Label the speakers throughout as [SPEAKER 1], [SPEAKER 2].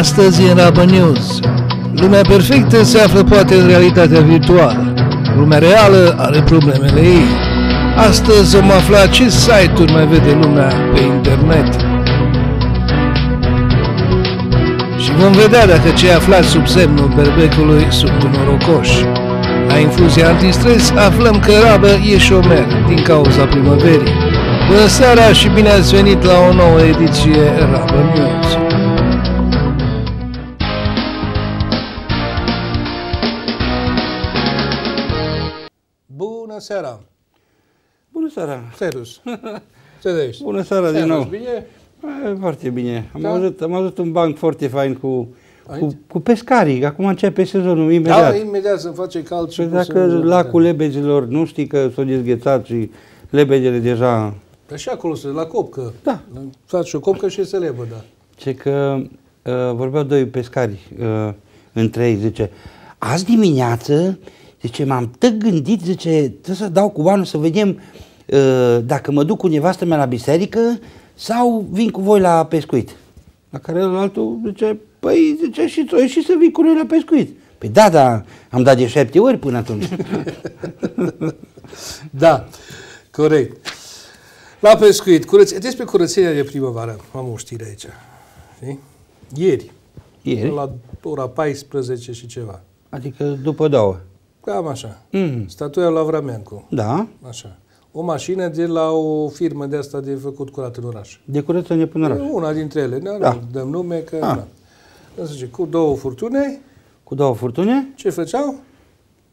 [SPEAKER 1] Astăzi în Rabă News. Lumea perfectă se află poate în realitatea virtuală. Lumea reală are problemele ei. Astăzi vom afla ce site-uri mai vede lumea pe internet. Și vom vedea dacă cei aflați sub semnul berbecului sunt norocoși. La infuzia antistres aflăm că Rabă e șomer din cauza primăverii. Bună seara și bine ați venit la o nouă ediție Rabă News. Seara!
[SPEAKER 2] Bună seara!
[SPEAKER 1] Serus! Ce de ești?
[SPEAKER 2] Bună seara din nou!
[SPEAKER 1] Bine?
[SPEAKER 2] E, foarte bine. Am,
[SPEAKER 1] Da?
[SPEAKER 2] auzit, am auzit un banc foarte fain cu,
[SPEAKER 1] Aici?
[SPEAKER 2] cu, cu pescarii. Acum începe sezonul
[SPEAKER 1] Da,
[SPEAKER 2] imediat.
[SPEAKER 1] imediat să face cald și
[SPEAKER 2] Păi
[SPEAKER 1] cu
[SPEAKER 2] dacă
[SPEAKER 1] să-
[SPEAKER 2] lacul lebezilor nu știi că s-au dezghețat și lebedele deja...
[SPEAKER 1] Păi și acolo, să- la copcă.
[SPEAKER 2] Da.
[SPEAKER 1] Faci o copcă și se lebă, da.
[SPEAKER 2] Ce că uh, vorbeau doi pescari uh, între ei, zice, azi dimineață, zice, m-am tot gândit, zice, trebuie să dau cu banul să vedem uh, dacă mă duc cu nevastă mea la biserică sau vin cu voi la pescuit. La care altul zice, păi, zice, și tu și să vii cu noi la pescuit. Păi da, da, am dat de șapte ori până atunci.
[SPEAKER 1] Da, corect. La pescuit, curăț... despre curățenia de primăvară, am o știre aici. Știi? Ieri,
[SPEAKER 2] Ieri,
[SPEAKER 1] la ora 14 și ceva.
[SPEAKER 2] adică după două.
[SPEAKER 1] Cam așa.
[SPEAKER 2] Mm.
[SPEAKER 1] Statuia la Vramencu.
[SPEAKER 2] Da,
[SPEAKER 1] Așa. O mașină de la o firmă de asta de făcut curat în oraș.
[SPEAKER 2] de curățenie până la oraș.
[SPEAKER 1] Una dintre ele, da,
[SPEAKER 2] Da.
[SPEAKER 1] da. dăm nume că...
[SPEAKER 2] Ah.
[SPEAKER 1] Da. Însă zice, cu două furtune,
[SPEAKER 2] Cu două furtune,
[SPEAKER 1] ce făceau?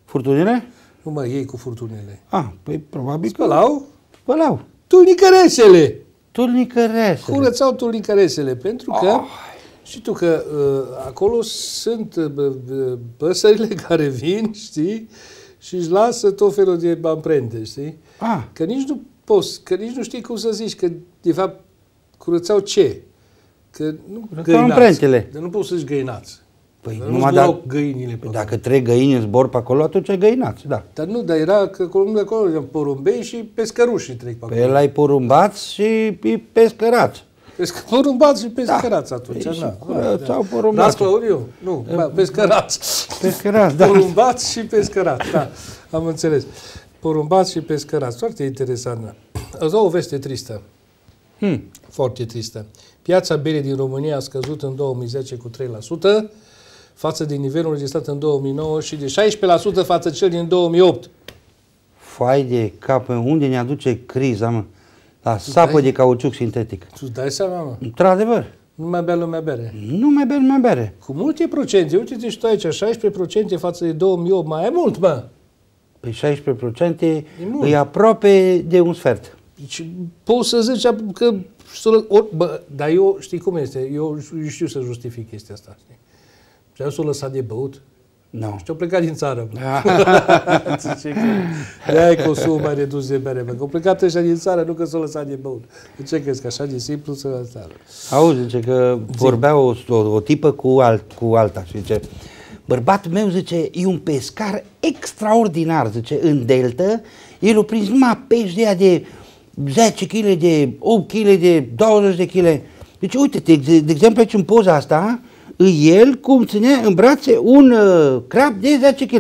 [SPEAKER 2] furtunile?
[SPEAKER 1] Nu mai ei cu furtunele.
[SPEAKER 2] Ah, păi probabil că...
[SPEAKER 1] Spălau
[SPEAKER 2] Spălau.
[SPEAKER 1] turnicăresele.
[SPEAKER 2] Turnicăresele.
[SPEAKER 1] Curățau turnicăresele, pentru că
[SPEAKER 2] Ah.
[SPEAKER 1] Și tu că uh, acolo sunt uh, bă, bă, păsările care vin, știi, și își lasă tot felul de amprente, știi?
[SPEAKER 2] Ah,
[SPEAKER 1] Că nici nu poți, că nici nu știi cum să zici, că de fapt curățau ce? Că nu
[SPEAKER 2] Curățau amprentele.
[SPEAKER 1] Dar nu poți să-și găinați.
[SPEAKER 2] Păi
[SPEAKER 1] Dar nu
[SPEAKER 2] numai
[SPEAKER 1] zburau
[SPEAKER 2] dacă-
[SPEAKER 1] găinile pe
[SPEAKER 2] păi
[SPEAKER 1] acolo.
[SPEAKER 2] dacă trei găini în zbor pe acolo, atunci ai găinați, da.
[SPEAKER 1] Dar nu, dar era că acolo, nu de acolo, erau porumbei și pescăruși trec pe
[SPEAKER 2] Pe
[SPEAKER 1] acolo.
[SPEAKER 2] el ai porumbați și îi pescărați.
[SPEAKER 1] Pescă, porumbați și pescărați atunci,
[SPEAKER 2] Păi și
[SPEAKER 1] da.
[SPEAKER 2] curățau
[SPEAKER 1] da.
[SPEAKER 2] porumbații.
[SPEAKER 1] Ras Claudiu? Nu, ba, pescărați.
[SPEAKER 2] Pescărați, da.
[SPEAKER 1] Porumbați și pescărați, da. Am înțeles. Porumbați și pescărați. Foarte interesant. Da. Îți dau o veste tristă.
[SPEAKER 2] Hmm.
[SPEAKER 1] Foarte tristă. Piața berii din România a scăzut în 2010 cu 3% față de nivelul înregistrat în 2009 și de 16% față cel din 2008.
[SPEAKER 2] Foai de cap, unde ne aduce criza, mă? La sapă
[SPEAKER 1] dai-
[SPEAKER 2] de cauciuc sintetic.
[SPEAKER 1] Tu îți dai seama, mă?
[SPEAKER 2] Într-adevăr,
[SPEAKER 1] Nu mai bea lumea bere.
[SPEAKER 2] nu mai bere, nu mai bere.
[SPEAKER 1] Cu multe procente. Uite-te și tu aici, 16% față de 2008. Mai e mult, mă.
[SPEAKER 2] Pe 16%
[SPEAKER 1] mult.
[SPEAKER 2] e aproape de un sfert.
[SPEAKER 1] Deci poți să zici că... să lă- Or, bă, dar eu știi cum este, eu știu să justific chestia asta. Știi? Și eu s-o lăsat de băut
[SPEAKER 2] Nu.
[SPEAKER 1] și au plecat din țară. Bă. Zice că de-aia e consumul mai redus de bere. Bă. Că au plecat ăștia din țară, nu că s-au lăsat de băut. De ce crezi că așa de simplu să lăsat?
[SPEAKER 2] Auzi, zice că vorbea o, o, o tipă cu, alt, cu alta și zice, bărbatul meu, zice, e un pescar extraordinar, zice, în delta, el a prins numai pești de aia de 10 kg, de 8 kg, de 20 de kg. Deci, uite, de, de exemplu, aici în poza asta, e el cum ținea în brațe un uh, crab de 10 kg.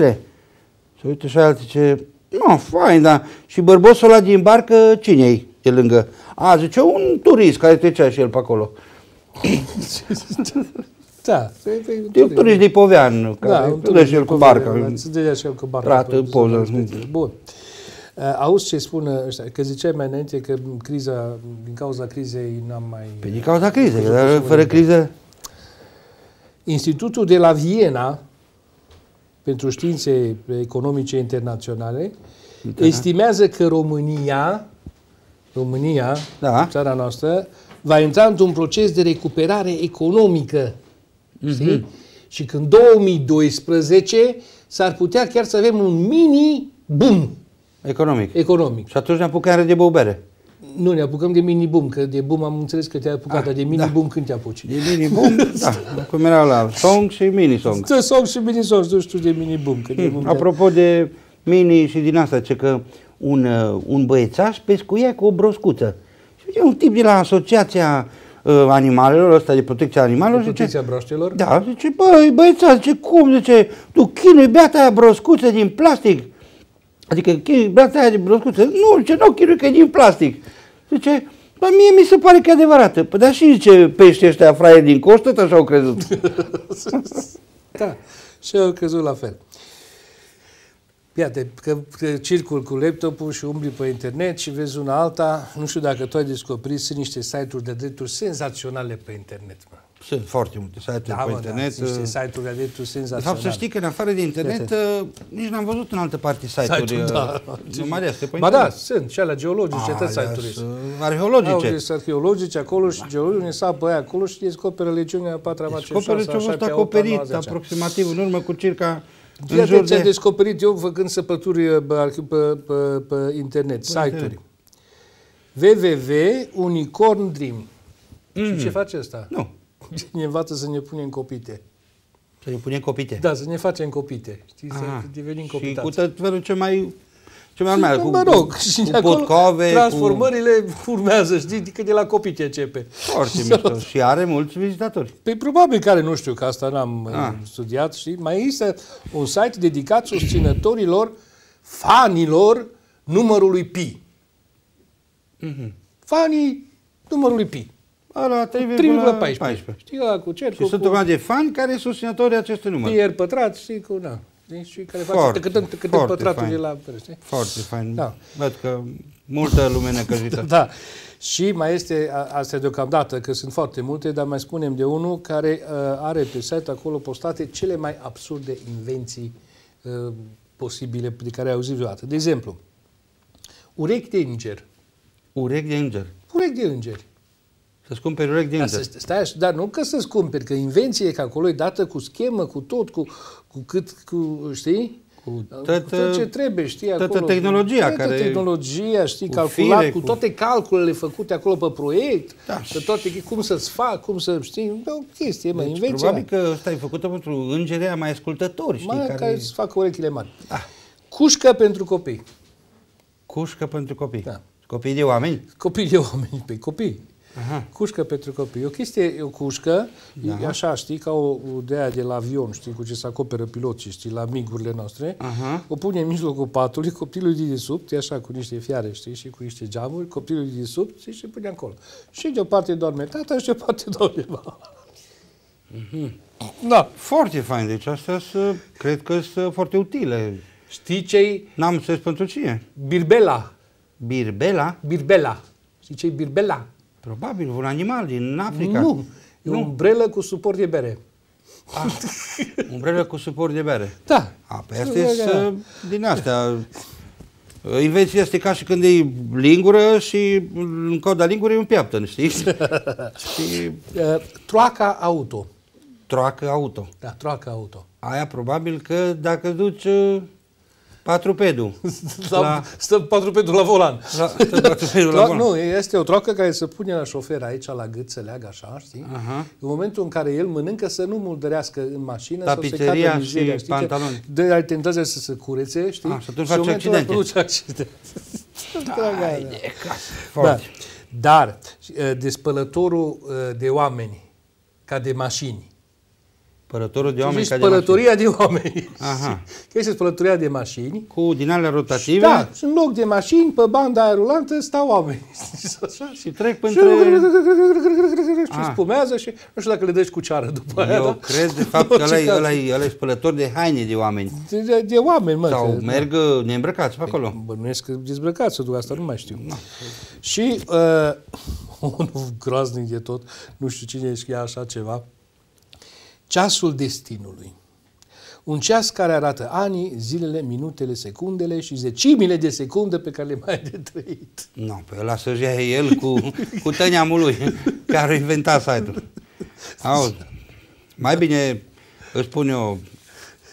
[SPEAKER 2] Se uită și alții zice, nu, fain, da. Și bărbosul ăla din barcă, cine e de lângă? A, zice, un turist care trecea și el pe acolo.
[SPEAKER 1] Da.
[SPEAKER 2] E un turist de Povean,
[SPEAKER 1] Da,
[SPEAKER 2] care
[SPEAKER 1] un
[SPEAKER 2] da, dă și el cu barca.
[SPEAKER 1] Se dădea și el cu barca.
[SPEAKER 2] Trată
[SPEAKER 1] pe
[SPEAKER 2] în poză.
[SPEAKER 1] zona respectivă. Bun. Uh, Auzi ce spun ăștia, că ziceai mai înainte că criza, din cauza crizei n-am mai...
[SPEAKER 2] Pe din cauza crizei, că dar fără criză...
[SPEAKER 1] Institutul de la Viena pentru științe economice internaționale
[SPEAKER 2] Da.
[SPEAKER 1] estimează că România, România,
[SPEAKER 2] Da.
[SPEAKER 1] țara noastră, va intra într-un proces de recuperare economică.
[SPEAKER 2] Mhm.
[SPEAKER 1] Știi? Și că în 2012 s-ar putea chiar să avem un mini boom
[SPEAKER 2] Economic.
[SPEAKER 1] economic.
[SPEAKER 2] Și atunci ne apucăm de băubere.
[SPEAKER 1] Nu ne apucăm de mini boom, că de boom am înțeles că te-ai apucat,
[SPEAKER 2] Ah,
[SPEAKER 1] dar de mini
[SPEAKER 2] da.
[SPEAKER 1] boom când te apuci?
[SPEAKER 2] De mini boom, da, cum erau la song și mini song.
[SPEAKER 1] Stă song și mini song, nu știu de mini boom. Că de boom te-
[SPEAKER 2] Apropo de mini și din asta, ce că un, uh, un băiețaș pescuia cu o broscuță. Și vine un tip de la asociația uh, uh, animalelor, ăsta de protecția animalelor.
[SPEAKER 1] De protecția broaștelor?
[SPEAKER 2] Da, zice, băi, băiețaș, zice, cum, zice, tu chinui beata aia broscuță din plastic. Adică chinui beata aia de broscuță. Nu, zice, nu chinui că e din plastic. Zice, Bă, mie mi se pare că e adevărată. Păi, dar și zice, pești ăștia fraieri din coș, tot așa au crezut.
[SPEAKER 1] da, și eu au crezut la fel. Iată, că, că circul cu laptopul și umbli pe internet și vezi una alta, nu știu dacă tu ai descoperit, sunt niște site-uri de drepturi senzaționale pe internet. Mă.
[SPEAKER 2] Sunt foarte multe site-uri
[SPEAKER 1] Da,
[SPEAKER 2] pe
[SPEAKER 1] mă,
[SPEAKER 2] internet.
[SPEAKER 1] da, niște
[SPEAKER 2] uh,
[SPEAKER 1] site-uri de drepturi
[SPEAKER 2] De
[SPEAKER 1] senzaționale.
[SPEAKER 2] fapt, să știi că în afară de internet, uh, nici n-am văzut în altă parte site-uri.
[SPEAKER 1] Site-uri, da.
[SPEAKER 2] uh, Numai de astea pe
[SPEAKER 1] Ba da,
[SPEAKER 2] internet.
[SPEAKER 1] sunt și alea geologice, tot
[SPEAKER 2] Alea
[SPEAKER 1] site-uri.
[SPEAKER 2] sunt
[SPEAKER 1] Au
[SPEAKER 2] Arheologice.
[SPEAKER 1] des arheologice acolo și geologi ne sapă aia acolo și descoperă legiunea a patra, a
[SPEAKER 2] Descoperă
[SPEAKER 1] șasea,
[SPEAKER 2] ce
[SPEAKER 1] a
[SPEAKER 2] a fost
[SPEAKER 1] șaptea, a opta, a
[SPEAKER 2] acoperit
[SPEAKER 1] noua, a zecea.
[SPEAKER 2] aproximativ în urmă cu circa în
[SPEAKER 1] Iată
[SPEAKER 2] jur
[SPEAKER 1] ce am
[SPEAKER 2] de...
[SPEAKER 1] descoperit eu făcând săpături bă, arhi- pe, pe, pe internet, site-uri. www.unicorndream. Mm. Și ce face asta?
[SPEAKER 2] Nu,
[SPEAKER 1] Ne învață să ne punem copite.
[SPEAKER 2] să ne punem copite.
[SPEAKER 1] Da, să ne facem copite. Știi, să
[SPEAKER 2] Aha.
[SPEAKER 1] devenim
[SPEAKER 2] Și
[SPEAKER 1] copitați.
[SPEAKER 2] cu tot felul ce mai... Ce mai urmează, cu,
[SPEAKER 1] mă rog, și
[SPEAKER 2] cu
[SPEAKER 1] de acolo
[SPEAKER 2] potcove,
[SPEAKER 1] transformările urmează, știi, că de la copite începe.
[SPEAKER 2] cu... Foarte mișto. Și are mulți vizitatori.
[SPEAKER 1] Păi probabil care nu știu, că asta n-am
[SPEAKER 2] Ah.
[SPEAKER 1] ah. studiat, știi? Mai există un site dedicat susținătorilor, fanilor numărului pi.
[SPEAKER 2] Mhm.
[SPEAKER 1] Fanii numărului pi.
[SPEAKER 2] Ala
[SPEAKER 1] 3,14. Știi, ăla cu cercul,
[SPEAKER 2] Și sunt o
[SPEAKER 1] cu
[SPEAKER 2] grămadă de fani care sunt susținători de acestui număr.
[SPEAKER 1] pier pătrat, știi, cu, da. Știi? Și care face
[SPEAKER 2] Foarte,
[SPEAKER 1] câte, câte
[SPEAKER 2] foarte
[SPEAKER 1] pătratul
[SPEAKER 2] fain.
[SPEAKER 1] e la știi?
[SPEAKER 2] Foarte fain.
[SPEAKER 1] Da.
[SPEAKER 2] Văd că multă lume necăjită.
[SPEAKER 1] Da. Și mai este, a- astea deocamdată, că sunt foarte multe, dar mai spunem de unul care uh, are pe site acolo postate cele mai absurde invenții uh, posibile de care ai auzit vreodată. De exemplu, urechi de înger.
[SPEAKER 2] Urechi de înger.
[SPEAKER 1] Urechi de îngeri.
[SPEAKER 2] Să-ți cumperi urechi de
[SPEAKER 1] Dar,
[SPEAKER 2] înger.
[SPEAKER 1] să, stai, așa, dar nu că să-ți cumperi, că invenție e că acolo e dată cu schemă, cu tot, cu, cu cât, cu, știi?
[SPEAKER 2] Cu
[SPEAKER 1] Cu
[SPEAKER 2] toată-
[SPEAKER 1] tot ce trebuie, știi,
[SPEAKER 2] toată
[SPEAKER 1] acolo.
[SPEAKER 2] tehnologia
[SPEAKER 1] toată
[SPEAKER 2] care-
[SPEAKER 1] tehnologia, știi,
[SPEAKER 2] cu
[SPEAKER 1] calculat,
[SPEAKER 2] fire,
[SPEAKER 1] cu
[SPEAKER 2] cu-
[SPEAKER 1] toate calculele făcute acolo pe proiect,
[SPEAKER 2] Da.
[SPEAKER 1] că toate, cum să-ți fac, cum să, știi, e o chestie, mă,
[SPEAKER 2] Deci,
[SPEAKER 1] invenție.
[SPEAKER 2] probabil că ăsta e făcută pentru îngerea mai ascultători, știi,
[SPEAKER 1] mai
[SPEAKER 2] care...
[SPEAKER 1] care îți facă urechile mari.
[SPEAKER 2] Ah.
[SPEAKER 1] Cușcă pentru copii.
[SPEAKER 2] Cușcă pentru copii.
[SPEAKER 1] Da.
[SPEAKER 2] Copii de oameni?
[SPEAKER 1] Copii de oameni, pe copii.
[SPEAKER 2] Aha.
[SPEAKER 1] Cușcă pentru copii. E o chestie, e o cușcă, da. e așa, știi, ca o, o de aia de la avion, știi, cu ce se acoperă piloții, știi, la migurile noastre.
[SPEAKER 2] Aha.
[SPEAKER 1] O pune în mijlocul patului, copilul de desubt, e așa, cu niște fiare, știi, și cu niște geamuri, copilul de desubt, știi, și se pune acolo. Și de o parte doarme tata și de o parte doarme mama. Da.
[SPEAKER 2] Foarte fain, deci astea să, cred că sunt foarte utile.
[SPEAKER 1] Știi ce-i
[SPEAKER 2] N-am înțeles pentru cine.
[SPEAKER 1] birbela?
[SPEAKER 2] Birbela?
[SPEAKER 1] Birbela. Știi ce-i birbela?
[SPEAKER 2] Probabil un animal din Africa.
[SPEAKER 1] Nu. E o umbrelă cu suport de bere.
[SPEAKER 2] Ah, umbrelă cu suport de bere.
[SPEAKER 1] Da.
[SPEAKER 2] A, pe astea sunt din astea. Invenția este ca și când e lingură și în coda lingurii e un piaptăn, știi? și
[SPEAKER 1] Uh, troaca auto.
[SPEAKER 2] troacă auto.
[SPEAKER 1] Da, troaca auto.
[SPEAKER 2] Aia probabil că dacă duci uh, patrupedul.
[SPEAKER 1] La,
[SPEAKER 2] La-
[SPEAKER 1] Stă patru pentru la volan.
[SPEAKER 2] La, stă patrupedul la
[SPEAKER 1] Tro-
[SPEAKER 2] volan.
[SPEAKER 1] nu, este o troacă care se pune la șofer aici la gât, să leagă așa, știi?
[SPEAKER 2] Aha.
[SPEAKER 1] În momentul în care el mănâncă să nu muldărească în mașină sau să
[SPEAKER 2] Tapiseria
[SPEAKER 1] cadă în mizeria,
[SPEAKER 2] și
[SPEAKER 1] știi? că
[SPEAKER 2] pantaloni.
[SPEAKER 1] De ai tentația să se curețe, știi?
[SPEAKER 2] Ah, și atunci
[SPEAKER 1] în
[SPEAKER 2] face
[SPEAKER 1] momentul ăla
[SPEAKER 2] accidente.
[SPEAKER 1] produce accidente. Draga
[SPEAKER 2] Hai
[SPEAKER 1] mea.
[SPEAKER 2] de casă.
[SPEAKER 1] Da.
[SPEAKER 2] Foarte.
[SPEAKER 1] Dar uh, despălătorul uh, de oameni, ca de mașini.
[SPEAKER 2] Părătorul de oameni
[SPEAKER 1] Deci
[SPEAKER 2] ca de
[SPEAKER 1] spălătoria de oameni.
[SPEAKER 2] Aha.
[SPEAKER 1] Că este spălătoria de mașini.
[SPEAKER 2] mașini. Cu din alea rotative
[SPEAKER 1] Da, și în loc de mașini, pe banda aia rulantă, stau oameni. Așa,
[SPEAKER 2] și trec
[SPEAKER 1] și
[SPEAKER 2] pentru...
[SPEAKER 1] și spumează și nu știu dacă le dăși cu ceară după aia.
[SPEAKER 2] Eu
[SPEAKER 1] da?
[SPEAKER 2] cred de fapt că ăla e- ăla e ăla e spălător de haine de oameni.
[SPEAKER 1] De, de, de oameni, mă.
[SPEAKER 2] Sau
[SPEAKER 1] că-
[SPEAKER 2] merg uh, neîmbrăcați pe acolo.
[SPEAKER 1] Bănuiesc că dezbrăcat să duc asta, nu mai știu. Și uh, unul groaznic de tot, nu știu cine scria așa ceva, ceasul destinului. Un ceas care arată anii, zilele, minutele, secundele și zecimile de secundă pe care le mai ai de trăit.
[SPEAKER 2] Nu, pe ăla să-și ia el cu, cu tăneamul lui, care a inventat site-ul. Auzi, mai bine îți spun eu,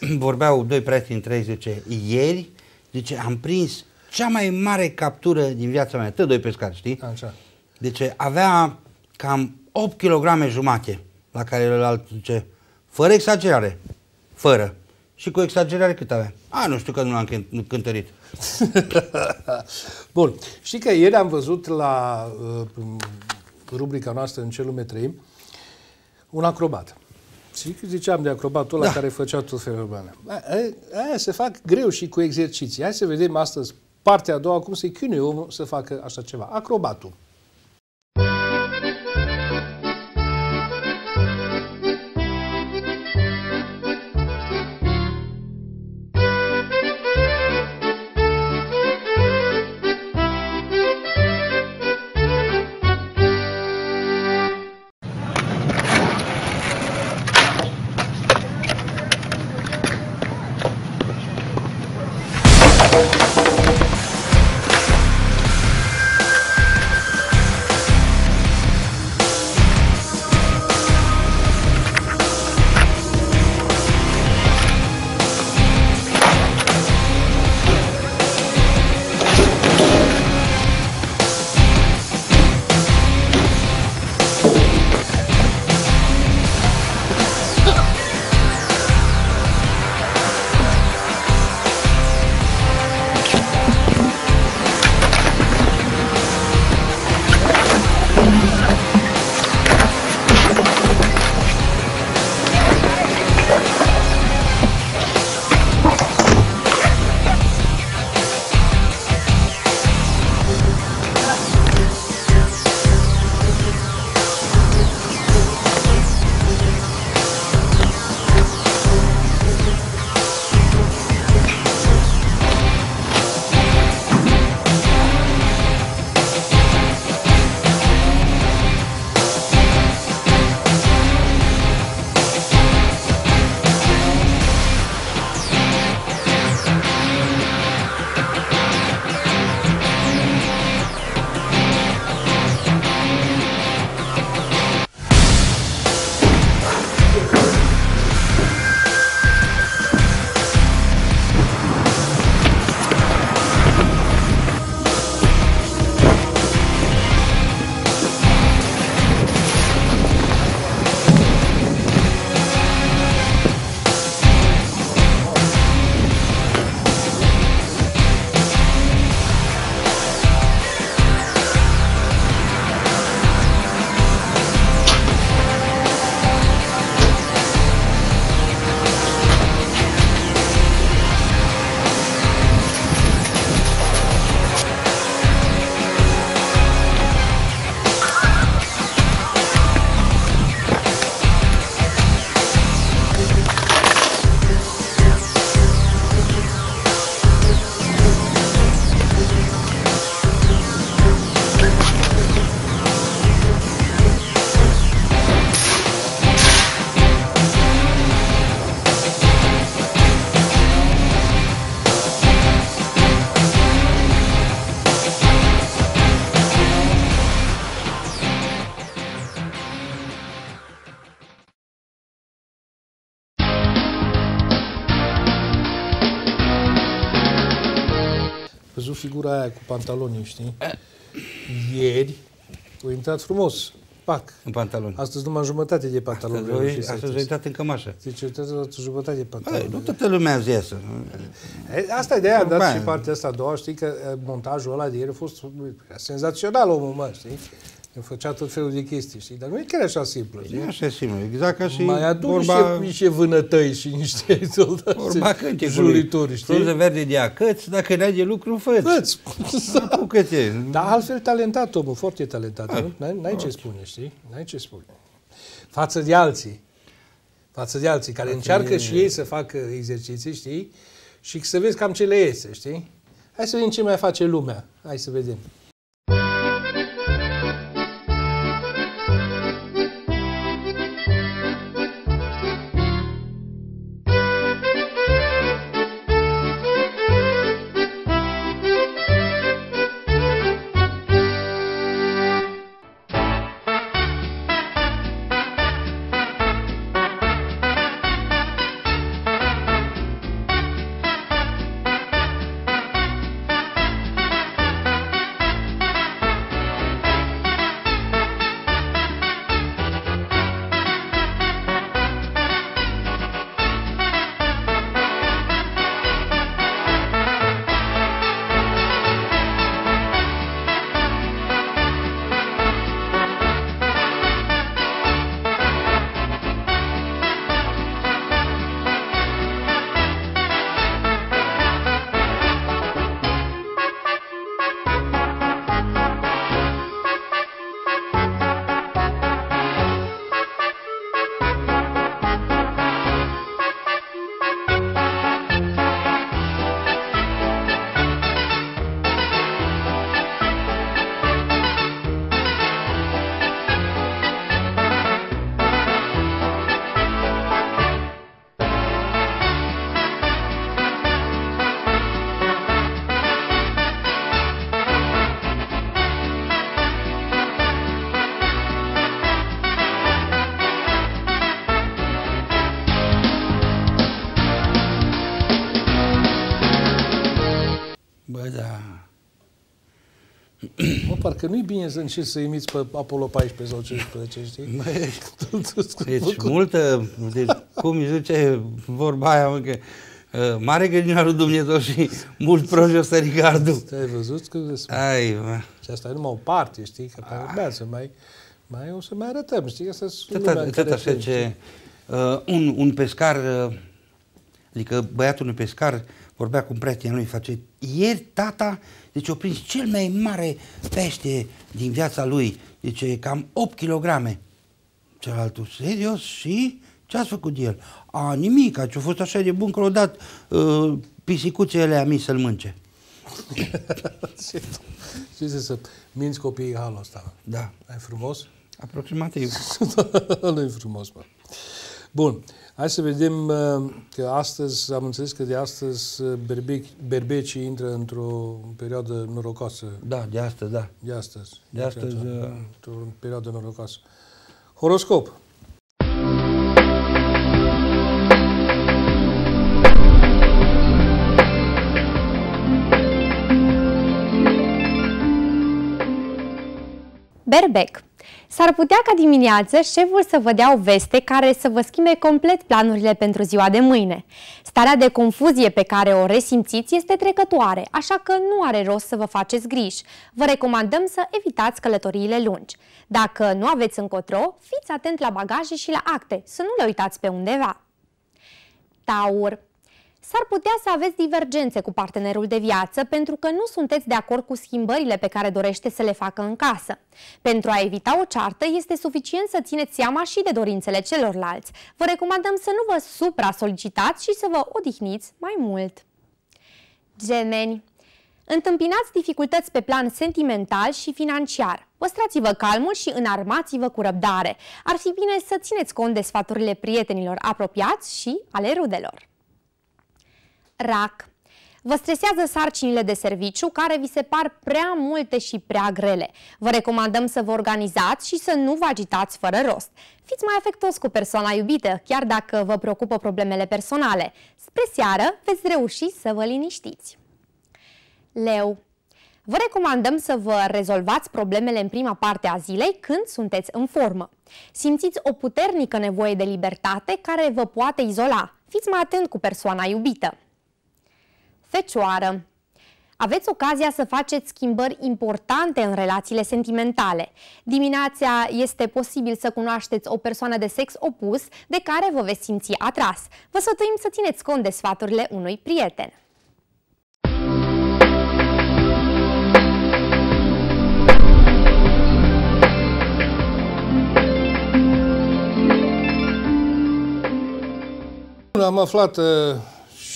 [SPEAKER 2] vorbeau doi prieteni trei, zice, ieri, zice, am prins cea mai mare captură din viața mea, tot doi pescari, știi?
[SPEAKER 1] Așa.
[SPEAKER 2] Deci avea cam 8 kg jumate la care el zice, fără exagerare, fără. Și cu exagerare cât avea? A, nu știu că nu l-am cânt- cântărit.
[SPEAKER 1] Bun. Știi că ieri am văzut la uh, rubrica noastră în ce lume trăim, un acrobat. Și ziceam de acrobatul ăla
[SPEAKER 2] Da.
[SPEAKER 1] care făcea tot felul de bani. Aia se fac greu și cu exerciții. Hai să vedem astăzi partea a doua, cum se chinuie omul să facă așa ceva. Acrobatul. Văzut figura aia cu pantalonii, știi? Ieri a intrat frumos. Pac.
[SPEAKER 2] În pantaloni.
[SPEAKER 1] Astăzi numai jumătate de pantaloni.
[SPEAKER 2] Astăzi
[SPEAKER 1] reușit să
[SPEAKER 2] astăzi a
[SPEAKER 1] treci.
[SPEAKER 2] intrat în cămașă.
[SPEAKER 1] Zice, uitați-vă la jumătate de
[SPEAKER 2] Băi,
[SPEAKER 1] pantaloni.
[SPEAKER 2] nu toată lumea zi asta.
[SPEAKER 1] E, Asta e de aia am dat
[SPEAKER 2] Bă.
[SPEAKER 1] și partea asta a doua, știi că e, montajul ăla de ieri a fost senzațional omul, mă, știi? Îmi făcea tot felul de chestii, știi? Dar nu e chiar așa simplu,
[SPEAKER 2] E
[SPEAKER 1] știi?
[SPEAKER 2] așa simplu, exact ca și
[SPEAKER 1] Mai aduc
[SPEAKER 2] vorba,
[SPEAKER 1] niște, niște vânătăi și niște soldați,
[SPEAKER 2] vorba cântecului.
[SPEAKER 1] jurituri,
[SPEAKER 2] Frunză
[SPEAKER 1] știi?
[SPEAKER 2] verde de acăți, dacă n-ai de lucru, fă
[SPEAKER 1] Fă-ți!
[SPEAKER 2] Apucă-te.
[SPEAKER 1] Dar altfel talentat omul, foarte talentat.
[SPEAKER 2] Ah,
[SPEAKER 1] Nu? N-ai, n-ai ce spune, știi? N-ai ce spune. Față de alții. Față de alții, care încearcă și ei să facă exerciții, știi? Și să vezi cam ce le iese, știi? Hai să vedem ce mai face lumea. Hai să vedem. Parcă nu-i bine să încerci să imiți pe Apollo 14 sau 15, știi?
[SPEAKER 2] Deci multă, deci, cum îi zice vorba aia, mă, că uh, mare grădinarul Dumnezeu și mult projosări gardul.
[SPEAKER 1] Ai văzut că
[SPEAKER 2] Ai, mă.
[SPEAKER 1] Și asta e numai o parte, știi, că pe urmează, mai, mai o să mai arătăm, știi, asta
[SPEAKER 2] tot, tot așa ce uh, un, un pescar, uh, adică băiatul unui pescar vorbea cu un prieten lui, face, ieri tata, deci a prins cel mai mare pește din viața lui, deci cam 8 kg. Cealaltă, serios? Și? Ce ați făcut de el? A, nimic, a fost așa de bun că l-a dat uh, pisicuțele a mii să-l mânce.
[SPEAKER 1] Ce să minți copiii halul ăsta?
[SPEAKER 2] Da.
[SPEAKER 1] Ai frumos?
[SPEAKER 2] Aproximativ.
[SPEAKER 1] nu e frumos, mă. Bun. Hai să vedem uh, că astăzi, am înțeles că de astăzi uh, berbeci, berbecii intră într-o perioadă norocoasă.
[SPEAKER 2] Da, de astăzi, da.
[SPEAKER 1] De astăzi.
[SPEAKER 2] De astăzi. Uh,
[SPEAKER 1] într-o perioadă norocoasă. Horoscop.
[SPEAKER 3] Berbec. S-ar putea ca dimineață șeful să vă dea o veste care să vă schimbe complet planurile pentru ziua de mâine. Starea de confuzie pe care o resimțiți este trecătoare, așa că nu are rost să vă faceți griji. Vă recomandăm să evitați călătoriile lungi. Dacă nu aveți încotro, fiți atent la bagaje și la acte, să nu le uitați pe undeva. Taur S-ar putea să aveți divergențe cu partenerul de viață pentru că nu sunteți de acord cu schimbările pe care dorește să le facă în casă. Pentru a evita o ceartă, este suficient să țineți seama și de dorințele celorlalți. Vă recomandăm să nu vă supra-solicitați și să vă odihniți mai mult. Gemeni Întâmpinați dificultăți pe plan sentimental și financiar. Păstrați-vă calmul și înarmați-vă cu răbdare. Ar fi bine să țineți cont de sfaturile prietenilor apropiați și ale rudelor. Rac. Vă stresează sarcinile de serviciu care vi se par prea multe și prea grele. Vă recomandăm să vă organizați și să nu vă agitați fără rost. Fiți mai afectos cu persoana iubită, chiar dacă vă preocupă problemele personale. Spre seară veți reuși să vă liniștiți. Leu. Vă recomandăm să vă rezolvați problemele în prima parte a zilei când sunteți în formă. Simțiți o puternică nevoie de libertate care vă poate izola. Fiți mai atent cu persoana iubită. Fecioară. Aveți ocazia să faceți schimbări importante în relațiile sentimentale. Dimineața este posibil să cunoașteți o persoană de sex opus de care vă veți simți atras. Vă sfătuim să țineți cont de sfaturile unui prieten.
[SPEAKER 1] Am aflat uh,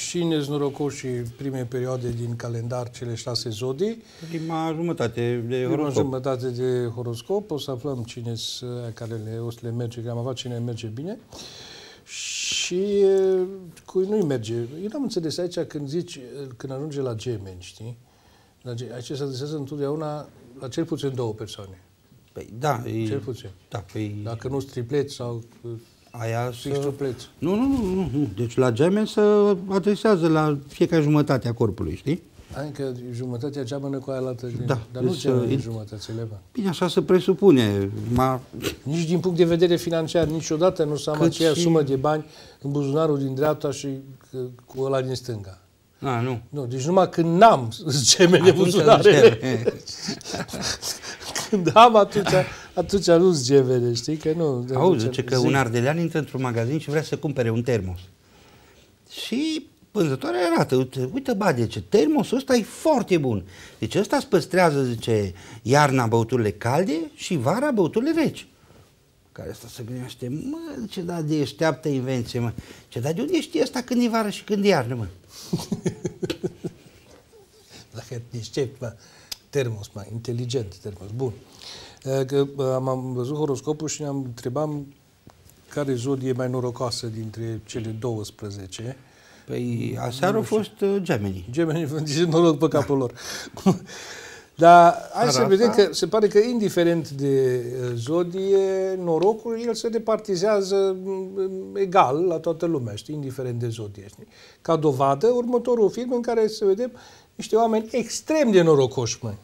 [SPEAKER 1] și neznorocoșii primei perioade din calendar, cele șase zodii.
[SPEAKER 2] Prima jumătate de
[SPEAKER 1] Prima
[SPEAKER 2] horoscop.
[SPEAKER 1] jumătate de horoscop. O să aflăm cine sunt care le, o să le merge, că am aflat cine merge bine. Și cui nu-i merge. Eu n-am înțeles aici când zici, când ajunge la gemeni, știi? La, aici se adresează întotdeauna la cel puțin două persoane.
[SPEAKER 2] Păi, da.
[SPEAKER 1] Cel puțin.
[SPEAKER 2] Da, păi...
[SPEAKER 1] Dacă nu tripleți sau
[SPEAKER 2] Aia
[SPEAKER 1] să...
[SPEAKER 2] Nu, nu, nu, nu, nu. Deci la gemeni se adresează la fiecare jumătate a corpului, știi?
[SPEAKER 1] Adică jumătatea geamănă cu aia altă.
[SPEAKER 2] Da.
[SPEAKER 1] Dar deci, nu ce jumătățile, bă.
[SPEAKER 2] Bine, așa se presupune. Ma...
[SPEAKER 1] Nici din punct de vedere financiar, niciodată nu s-a aceea și... sumă de bani în buzunarul din dreapta și cu ăla din stânga.
[SPEAKER 2] A, nu.
[SPEAKER 1] Nu, deci numai când n-am gemene buzunarele. când am, atunci, atunci nu-ți gemene, știi? Că nu.
[SPEAKER 2] Auzi, zice că un ardelean intră într-un magazin și vrea să cumpere un termos. Și vânzătoarea arată, uite, uite bade, ce termosul ăsta e foarte bun. Deci ăsta îți păstrează, zice, iarna băuturile calde și vara băuturile reci. Care asta se gândește, mă, ce da de așteaptă invenție, mă. Ce da de unde știi asta când e vară și când e iarnă, mă?
[SPEAKER 1] Dacă deștept, mă, termos, mai inteligent termos, bun. Că am văzut horoscopul și ne-am întrebat care zodie e mai norocoasă dintre cele 12.
[SPEAKER 2] Păi aseară a fost uh, Gemini.
[SPEAKER 1] Gemini, zice noroc pe capul lor. Dar hai Arata. să vedem că se pare că indiferent de zodie, norocul, el se departizează egal la toată lumea, știi, indiferent de zodie. Știi? Ca dovadă, următorul film în care să vedem niște oameni extrem de norocoși, măi.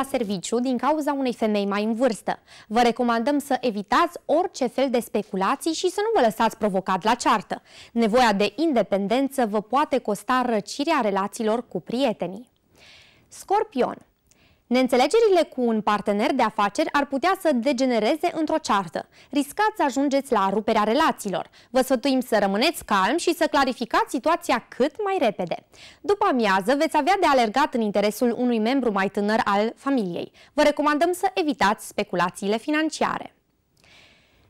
[SPEAKER 3] La serviciu din cauza unei femei mai în vârstă. Vă recomandăm să evitați orice fel de speculații și să nu vă lăsați provocat la ceartă. Nevoia de independență vă poate costa răcirea relațiilor cu prietenii. Scorpion Neînțelegerile cu un partener de afaceri ar putea să degenereze într-o ceartă. Riscați să ajungeți la ruperea relațiilor. Vă sfătuim să rămâneți calm și să clarificați situația cât mai repede. După amiază veți avea de alergat în interesul unui membru mai tânăr al familiei. Vă recomandăm să evitați speculațiile financiare.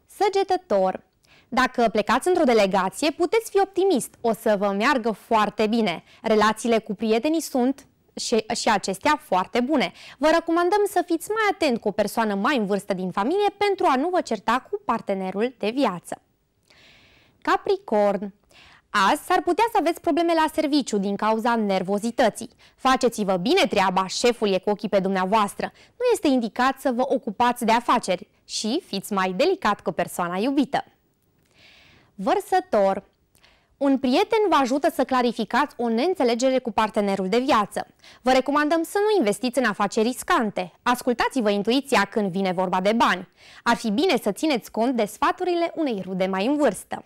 [SPEAKER 3] Săgetător dacă plecați într-o delegație, puteți fi optimist, o să vă meargă foarte bine. Relațiile cu prietenii sunt și, și acestea foarte bune. Vă recomandăm să fiți mai atent cu o persoană mai în vârstă din familie pentru a nu vă certa cu partenerul de viață. Capricorn Azi s-ar putea să aveți probleme la serviciu din cauza nervozității. Faceți-vă bine treaba, șeful e cu ochii pe dumneavoastră. Nu este indicat să vă ocupați de afaceri și fiți mai delicat cu persoana iubită. Vărsător un prieten vă ajută să clarificați o neînțelegere cu partenerul de viață. Vă recomandăm să nu investiți în afaceri riscante. Ascultați-vă intuiția când vine vorba de bani. Ar fi bine să țineți cont de sfaturile unei rude mai în vârstă.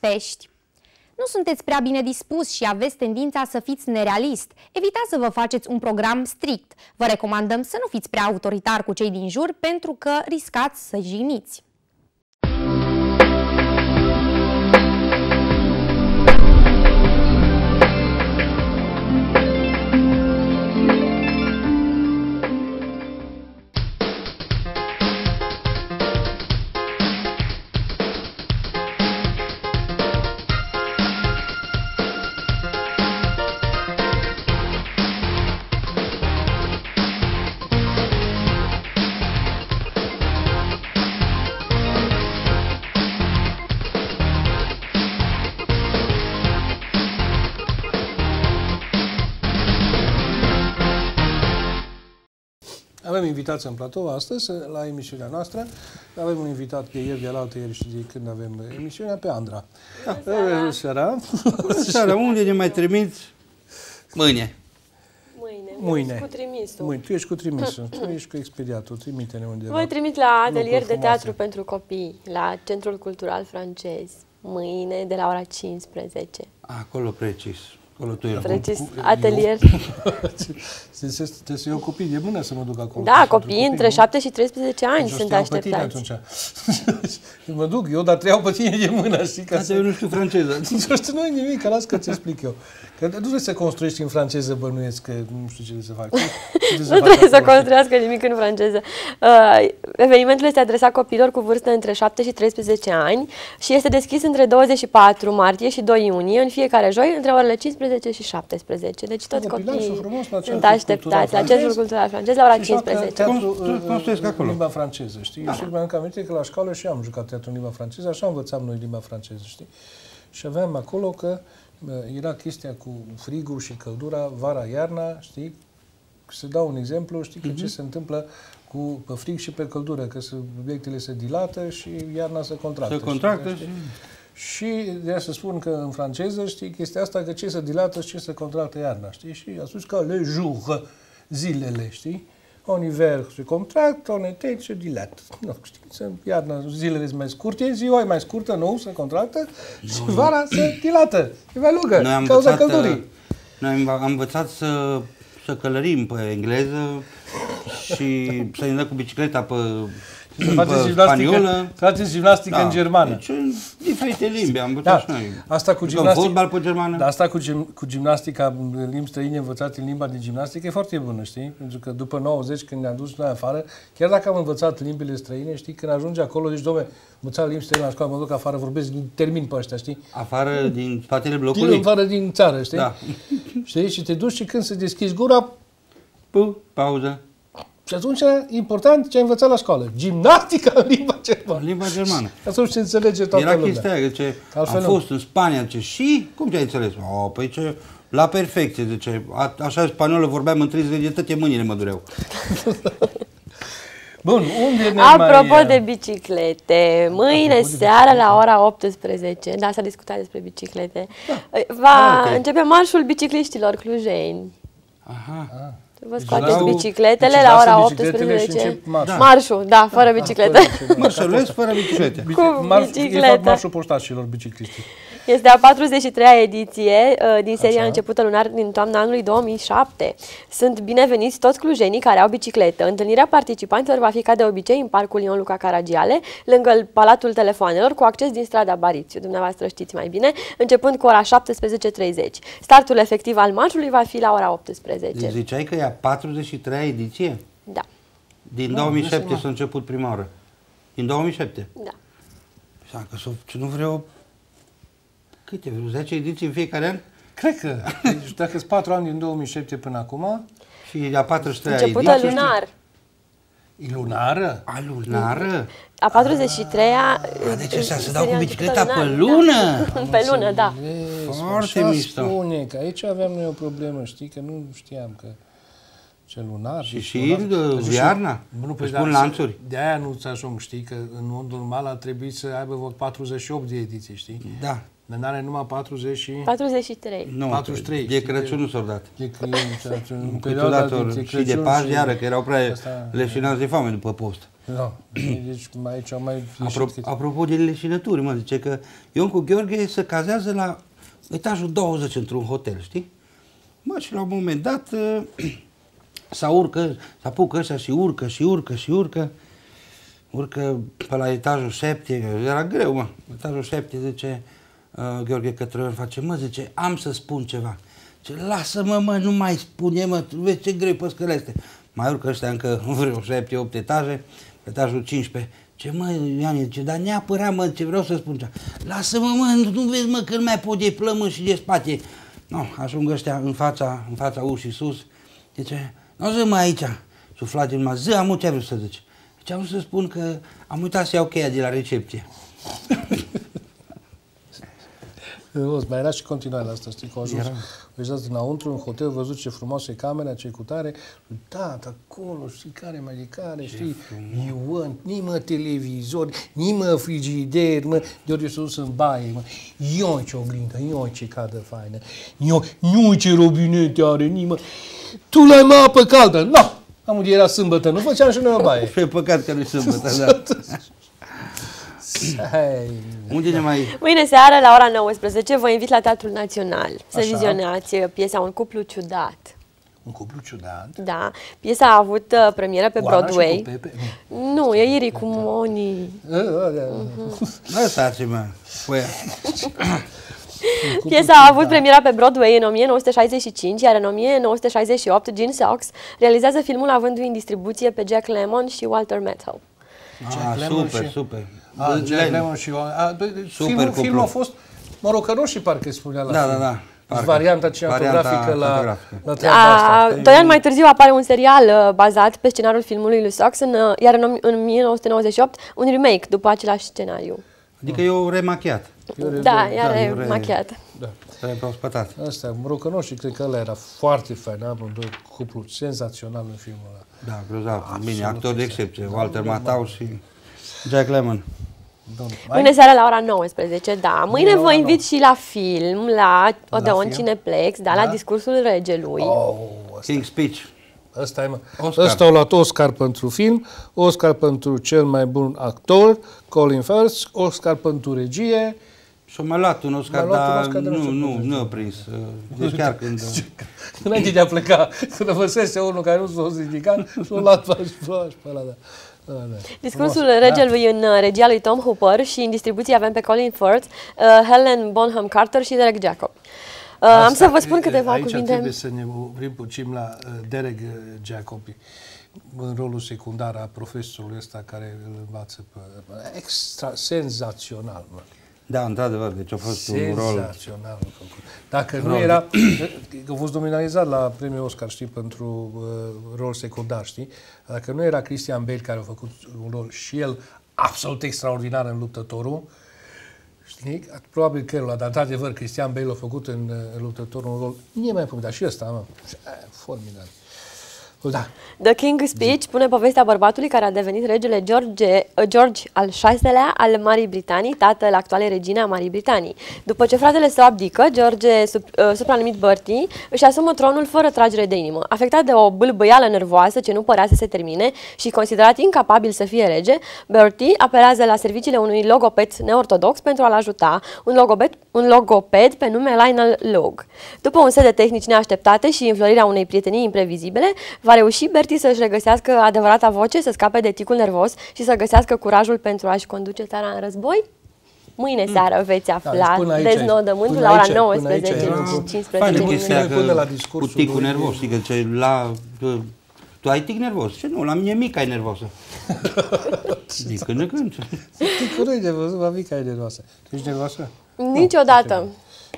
[SPEAKER 3] Pești nu sunteți prea bine dispus și aveți tendința să fiți nerealist. Evitați să vă faceți un program strict. Vă recomandăm să nu fiți prea autoritar cu cei din jur pentru că riscați să jigniți.
[SPEAKER 1] Avem invitați în platou astăzi la emisiunea noastră. Avem un invitat de ieri, de la altă ieri și de când avem emisiunea, pe Andra.
[SPEAKER 2] Da. Bună seara! Bună seara! Unde ne mai trimiți? Mâine.
[SPEAKER 4] Mâine.
[SPEAKER 1] Mâine.
[SPEAKER 4] Cu trimisul.
[SPEAKER 1] Mâine. Tu ești cu trimisul. tu ești cu expediatul. Trimite-ne undeva.
[SPEAKER 4] Voi trimit la atelier de
[SPEAKER 1] frumoase.
[SPEAKER 4] teatru pentru copii, la Centrul Cultural Francez. Mâine, de la ora 15.
[SPEAKER 2] Acolo precis. Acolo tu ești.
[SPEAKER 4] Precis, atelier.
[SPEAKER 1] Trebuie să- să iau copii de mână să mă duc acolo.
[SPEAKER 4] Da,
[SPEAKER 1] Pentru
[SPEAKER 4] copiii între 7 și 13 ani
[SPEAKER 1] Deci o să
[SPEAKER 4] sunt
[SPEAKER 1] te iau pe tine
[SPEAKER 4] așteptați.
[SPEAKER 1] atunci. mă duc eu, dar te iau pe tine de mână, știi? Ca
[SPEAKER 2] Asta
[SPEAKER 1] să...
[SPEAKER 2] eu nu știu franceză.
[SPEAKER 1] Nu știu noi nimic, că las că ți explic eu. Că nu trebuie să construiești în franceză, bănuiesc, că nu știu ce trebuie să fac. Ce- ce
[SPEAKER 4] Nu
[SPEAKER 1] fac
[SPEAKER 4] trebuie să
[SPEAKER 1] acolo?
[SPEAKER 4] construiască nimic în franceză. Uh, evenimentul este adresat copiilor cu vârstă între 7 și 13 ani și este deschis între 24 martie și 2 iunie, în fiecare joi, între orele 15 și 17. Deci toți
[SPEAKER 1] Copilașul
[SPEAKER 4] copiii
[SPEAKER 1] frumos la
[SPEAKER 4] sunt
[SPEAKER 1] Centrul
[SPEAKER 4] așteptați
[SPEAKER 1] Cultural
[SPEAKER 4] la
[SPEAKER 1] Francez
[SPEAKER 4] Centrul Cultural Francez la ora
[SPEAKER 1] Și joacă
[SPEAKER 4] 15.
[SPEAKER 1] Teatru,
[SPEAKER 2] Cum-
[SPEAKER 1] uh,
[SPEAKER 2] construiesc
[SPEAKER 1] uh,
[SPEAKER 2] acolo.
[SPEAKER 1] limba franceză, știi? Eu și mi-am aminte că la școală și eu am jucat teatru în limba franceză, așa învățam noi limba franceză, știi? Și aveam acolo că uh, era chestia cu frigul și căldura, vara, iarna, știi? Să dau un exemplu, știi că
[SPEAKER 2] Mhm.
[SPEAKER 1] ce se întâmplă cu pe frig și pe căldură, că se, obiectele se dilată și iarna se contractă.
[SPEAKER 2] Se
[SPEAKER 1] știi?
[SPEAKER 2] contractă
[SPEAKER 1] Știi?
[SPEAKER 2] și...
[SPEAKER 1] Și de aia să spun că în franceză, știi, chestia asta că ce se dilată și ce se contractă iarna, știi? Și a spus că le jour, zilele, știi? En hiver se contractă, en été se dilată. Nu, știi, se, iarna, zilele sunt mai scurte, ziua e mai scurtă, nu, se contractă și vara se dilată. E mai lungă,
[SPEAKER 2] Noi am
[SPEAKER 1] cauza
[SPEAKER 2] învățat,
[SPEAKER 1] căldurii.
[SPEAKER 2] uh, noi am, am învățat să, să călărim pe engleză și să ne dăm cu bicicleta pe,
[SPEAKER 1] Să faceți
[SPEAKER 2] pe
[SPEAKER 1] gimnastică,
[SPEAKER 2] spaniolă.
[SPEAKER 1] faceți gimnastică în germană.
[SPEAKER 2] Deci în diferite limbi am învățat și
[SPEAKER 1] Da,
[SPEAKER 2] noi.
[SPEAKER 1] asta cu
[SPEAKER 2] Jucăm
[SPEAKER 1] gimnastică.
[SPEAKER 2] fotbal pe germană.
[SPEAKER 1] Dar asta cu, gim, cu gimnastica în limbi străine învățate în limba de gimnastică e foarte bună, știi? Pentru că după 90, când ne-am dus noi afară, chiar dacă am învățat limbile străine, știi, când ajungi acolo, zici, domne, învățat limbi străine la școală, mă duc afară, vorbesc, termin pe ăștia, știi?
[SPEAKER 2] Afară din spatele
[SPEAKER 1] Din
[SPEAKER 2] blocului.
[SPEAKER 1] afară din țară, știi?
[SPEAKER 2] Da.
[SPEAKER 1] Știi? Și te duci și când să deschizi gura,
[SPEAKER 2] Pu, pauză.
[SPEAKER 1] Și atunci e important ce ai învățat la școală. Gimnastica în limba germană.
[SPEAKER 2] Limba germană.
[SPEAKER 1] Atunci se înțelege toată
[SPEAKER 2] Era
[SPEAKER 1] lumea.
[SPEAKER 2] chestia aia, zice,
[SPEAKER 1] Altfel
[SPEAKER 2] am
[SPEAKER 1] nu.
[SPEAKER 2] fost în Spania, zice, și? Cum te-ai înțeles? O, păi ce, la perfecție, zice, a, așa spaniolă vorbeam în 30 de toate mâinile mă dureau.
[SPEAKER 1] Bun, unde ne
[SPEAKER 4] Apropo
[SPEAKER 1] mai...
[SPEAKER 4] de biciclete, mâine
[SPEAKER 1] Apropo de
[SPEAKER 4] seara la ora 18, da, s-a discutat despre biciclete, va
[SPEAKER 2] Ah, ok.
[SPEAKER 4] începe marșul bicicliștilor clujeni.
[SPEAKER 2] Aha.
[SPEAKER 4] Vă scoateți
[SPEAKER 1] Deci la-
[SPEAKER 4] bicicletele
[SPEAKER 1] deci
[SPEAKER 4] la
[SPEAKER 1] lasă
[SPEAKER 4] ora
[SPEAKER 1] bicicletele și
[SPEAKER 4] 18.
[SPEAKER 1] încep marșul.
[SPEAKER 4] Marșul, da, fără bicicletă.
[SPEAKER 2] Mă săruiesc fără biciclete.
[SPEAKER 1] Bici-
[SPEAKER 4] Cu
[SPEAKER 1] marș-
[SPEAKER 4] bicicletă.
[SPEAKER 1] E fapt marșul poștașilor bicicliști.
[SPEAKER 4] Este a 43-a ediție uh, din seria
[SPEAKER 1] Așa.
[SPEAKER 4] începută lunar din toamna anului 2007. Sunt bineveniți toți clujenii care au bicicletă. Întâlnirea participanților va fi ca de obicei în Parcul Ion Luca Caragiale, lângă Palatul Telefoanelor, cu acces din strada Barițiu. Dumneavoastră știți mai bine, începând cu ora 17.30. Startul efectiv al marșului va fi la ora 18.
[SPEAKER 2] Deci ziceai că e a 43-a ediție?
[SPEAKER 4] Da,
[SPEAKER 2] Din
[SPEAKER 1] Nu,
[SPEAKER 2] 2007
[SPEAKER 1] nu
[SPEAKER 2] s-a început prima oară. Din 2007?
[SPEAKER 4] da.
[SPEAKER 2] Să că s-o- nu vreau... Câte? Vreo 10 ediții în fiecare an?
[SPEAKER 1] Cred că, deci dacă sunt patru ani din 2007 până acum,
[SPEAKER 2] Și a 43-a
[SPEAKER 4] Începută
[SPEAKER 2] ediție?
[SPEAKER 4] lunar.
[SPEAKER 1] e lunară.
[SPEAKER 2] A lunară?
[SPEAKER 4] A 43-a...
[SPEAKER 2] A, deci ăsta se
[SPEAKER 4] seria
[SPEAKER 2] dau cu
[SPEAKER 4] începută
[SPEAKER 2] bicicleta
[SPEAKER 4] lunar,
[SPEAKER 2] pe lună?
[SPEAKER 4] Da. pe lună, da.
[SPEAKER 1] Vezi,
[SPEAKER 2] Foarte
[SPEAKER 1] așa
[SPEAKER 2] mișto.
[SPEAKER 1] spune că aici aveam noi o problemă, știi, că nu știam că ce lunar.
[SPEAKER 2] Și
[SPEAKER 1] deci
[SPEAKER 2] și,
[SPEAKER 1] lunar.
[SPEAKER 2] uh,
[SPEAKER 1] Deci
[SPEAKER 2] iarna?
[SPEAKER 1] Nu,
[SPEAKER 2] Își
[SPEAKER 1] păi
[SPEAKER 2] pun
[SPEAKER 1] da,
[SPEAKER 2] lanțuri?
[SPEAKER 1] De aia nu-ți ajung, știi, că în mod normal ar trebui să aibă vreo 48 de ediții, știi?
[SPEAKER 2] Da.
[SPEAKER 1] Dar n-are numai 40 și...
[SPEAKER 4] 43.
[SPEAKER 2] Nu,
[SPEAKER 1] 43,
[SPEAKER 2] de
[SPEAKER 1] știi,
[SPEAKER 2] Crăciun nu s-au dat.
[SPEAKER 1] De că e, în perioada
[SPEAKER 2] Câteodată ori
[SPEAKER 1] dintre
[SPEAKER 2] și de
[SPEAKER 1] Crăciun
[SPEAKER 2] Paști, iară, că erau prea
[SPEAKER 1] Asta-
[SPEAKER 2] leșinați de foame după post.
[SPEAKER 1] Da, deci mai aici au mai ieșit
[SPEAKER 2] Apro-
[SPEAKER 1] câte-
[SPEAKER 2] apropo de leșinături, mă, zice că Ion cu Gheorghe se cazează la etajul 20 într-un hotel, știi? Mă, și la un moment dat s-a urcă, s-a apucă ăștia și urcă și urcă și urcă. Urcă pe la etajul 7, era greu, mă. Etajul 7 zice uh, Gheorghe către Ion, face, mă, zice, am să spun ceva. Ce lasă-mă, mă, nu mai spune, mă, tu vezi ce greu pe scările astea. Mai urcă ăștia încă vreo 7-8 etaje, pe etajul 15. Ce mă, Ioane, ce, dar neapărat, mă, ce vreau să spun ceva. Lasă-mă, mă, nu vezi, mă, că nu mai pot de plămân și de spate. Nu, ajung ăștia în fața, în fața ușii sus. Zice, nu zi mă aici. Sufla din mă, zi, am ce ai vrut să zici. Deci am vrut să spun că am uitat să iau cheia de la recepție.
[SPEAKER 1] O, mai era și continuare la asta, știi, că au ajuns, au ajuns înăuntru, în hotel, văzut ce frumoasă e camera, ce cutare, da, acolo, știi, care mai de care, știi, Ioan, ni mă televizor, ni mă frigider, mă, de ori s-a dus în baie, mă, Ion ce oglindă, Ion ce cadă faină, Ion, nu ce robinete are, ni mă, tu l-ai mai apă caldă, nu, no! am unde era sâmbătă, nu făceam și noi o baie.
[SPEAKER 2] Și e păcat că nu-i sâmbătă, da.
[SPEAKER 1] Hai,
[SPEAKER 2] Unde ne mai...
[SPEAKER 4] Mâine seară, la ora 19, vă invit la Teatrul Național să
[SPEAKER 1] Așa.
[SPEAKER 4] vizionați uh, piesa Un cuplu ciudat.
[SPEAKER 1] un cuplu ciudat.
[SPEAKER 4] Da, piesa a avut uh, premieră pe
[SPEAKER 1] Cu Ana și
[SPEAKER 4] Broadway.
[SPEAKER 1] cu Pepe?
[SPEAKER 4] Nu, e Iri cu Moni.
[SPEAKER 1] Nu. Ă, ă, da.
[SPEAKER 2] Lăsați-mă. Păi,
[SPEAKER 4] Piesa a avut premiera pe Broadway în 1965, iar în 1968 Gene Socks realizează filmul avându-i în distribuție pe Jack Lemmon și Walter Matthau.
[SPEAKER 1] Jack
[SPEAKER 2] a,
[SPEAKER 1] Lemmon
[SPEAKER 2] super,
[SPEAKER 1] și-
[SPEAKER 2] super.
[SPEAKER 1] A,
[SPEAKER 2] Deci,
[SPEAKER 1] Jack
[SPEAKER 2] Len-
[SPEAKER 1] Lemmon și... A, bă,
[SPEAKER 2] Super
[SPEAKER 1] filmul,
[SPEAKER 2] cuplu.
[SPEAKER 1] filmul a fost... Mă rog, că roșii parcă spunea la
[SPEAKER 2] Da,
[SPEAKER 1] film.
[SPEAKER 2] da, da,
[SPEAKER 1] Deci
[SPEAKER 2] parcă.
[SPEAKER 1] varianta cinematografică
[SPEAKER 2] Varianta
[SPEAKER 1] la,
[SPEAKER 2] fotografică.
[SPEAKER 1] la treaba asta.
[SPEAKER 4] A, doi ani mai târziu apare un serial uh, bazat pe scenariul filmului lui Socks, în, uh, iar în, în 1998 un remake după același scenariu.
[SPEAKER 2] Adică eu remachiat.
[SPEAKER 4] Da, iar
[SPEAKER 2] da,
[SPEAKER 4] e
[SPEAKER 2] eu re-
[SPEAKER 4] machiat.
[SPEAKER 1] Da.
[SPEAKER 2] Trebuie spătat.
[SPEAKER 1] Asta, morocănoșii, cred că ăla era foarte fain, amândoi cuplu senzațional în filmul ăla.
[SPEAKER 2] Da, grozav. Bine,
[SPEAKER 1] Absolut
[SPEAKER 2] actor de
[SPEAKER 1] exact.
[SPEAKER 2] excepție. Walter Matthau și Jack Lemmon.
[SPEAKER 1] Domnul,
[SPEAKER 4] Mâine seara la ora 19, da. Mâine
[SPEAKER 1] la
[SPEAKER 4] vă
[SPEAKER 1] ora
[SPEAKER 4] invit și la film, la Odeon
[SPEAKER 1] film?
[SPEAKER 4] Cineplex, da, la
[SPEAKER 1] Da?
[SPEAKER 4] discursul regelui.
[SPEAKER 1] Oh,
[SPEAKER 2] King Speech.
[SPEAKER 1] ăsta e, mă.
[SPEAKER 2] Oscar.
[SPEAKER 1] Ăsta a luat Oscar pentru film, Oscar pentru cel mai bun actor, Colin Firth, Oscar pentru regie.
[SPEAKER 2] Și-a mai luat un Oscar,
[SPEAKER 1] Mai luat un
[SPEAKER 2] dar
[SPEAKER 1] Oscar de
[SPEAKER 2] nu,
[SPEAKER 1] nu știu
[SPEAKER 2] nu,
[SPEAKER 1] cum
[SPEAKER 2] nu a prins. Deci chiar când...
[SPEAKER 1] Înainte de a pleca, când văsese unul care nu s-a ridicat, s-a luat pe pe ăla, da. Da, da.
[SPEAKER 4] Discursul
[SPEAKER 1] Frumos.
[SPEAKER 4] regelui în uh, regia lui Tom Hooper și în distribuție avem pe Colin Firth, uh, Helen Bonham Carter și Derek Jacob. Uh, am
[SPEAKER 1] Asta,
[SPEAKER 4] să vă spun câteva
[SPEAKER 1] aici
[SPEAKER 4] cuvinte.
[SPEAKER 1] trebuie să ne oprim puțin la uh, Derek uh, Jacobi în rolul secundar a profesorului ăsta care îl învață pe... Extra, senzațional, mă.
[SPEAKER 2] Da, într-adevăr, deci a fost un rol...
[SPEAKER 1] Senzațional făcut. Dacă nu era... că a fost nominalizat la premiul Oscar, știi, pentru uh, rol secundar, știi? Dacă nu era Christian Bale care a făcut un rol și el absolut extraordinar în luptătorul, știi? Probabil că el, dar într-adevăr Cristian Bale a făcut în, uh, în luptătorul un rol nemaipomenit, dar și ăsta, mă, și, aia, formidabil. Da.
[SPEAKER 4] The King's Speech pune povestea bărbatului care a devenit regele George, uh, George al VI-lea al Marii Britanii, tatăl actualei regine a Marii Britanii. După ce fratele său abdică, George, sub, uh, supranumit Bertie, își asumă tronul fără tragere de inimă. Afectat de o bâlbâială nervoasă ce nu părea să se termine și considerat incapabil să fie rege, Bertie apelează la serviciile unui logoped neortodox pentru a-l ajuta, un logoped, un logoped pe nume Lionel Log. După un set de tehnici neașteptate și înflorirea unei prietenii imprevizibile, va reuși Bertie să-și regăsească adevărata voce, să scape de ticul nervos și să găsească curajul pentru a-și conduce țara în război? Mâine seară veți afla
[SPEAKER 1] până aici ai-
[SPEAKER 4] deznodământul
[SPEAKER 1] până
[SPEAKER 4] la ora
[SPEAKER 1] aici- până aici
[SPEAKER 4] 19
[SPEAKER 1] ai-
[SPEAKER 4] și 15
[SPEAKER 2] Faină
[SPEAKER 1] Până-
[SPEAKER 2] chestia
[SPEAKER 1] până-
[SPEAKER 2] că
[SPEAKER 1] până la
[SPEAKER 2] cu
[SPEAKER 1] discursul
[SPEAKER 2] ticul
[SPEAKER 1] lui-
[SPEAKER 2] nervos, adică ce la... Tu ai tic nervos? Ce nu, la mine mica e nervosă. Din când în când.
[SPEAKER 1] Ticuri nu-i nervos, va fi ca e nervoasă. Tu ești nervoasă?
[SPEAKER 4] Niciodată.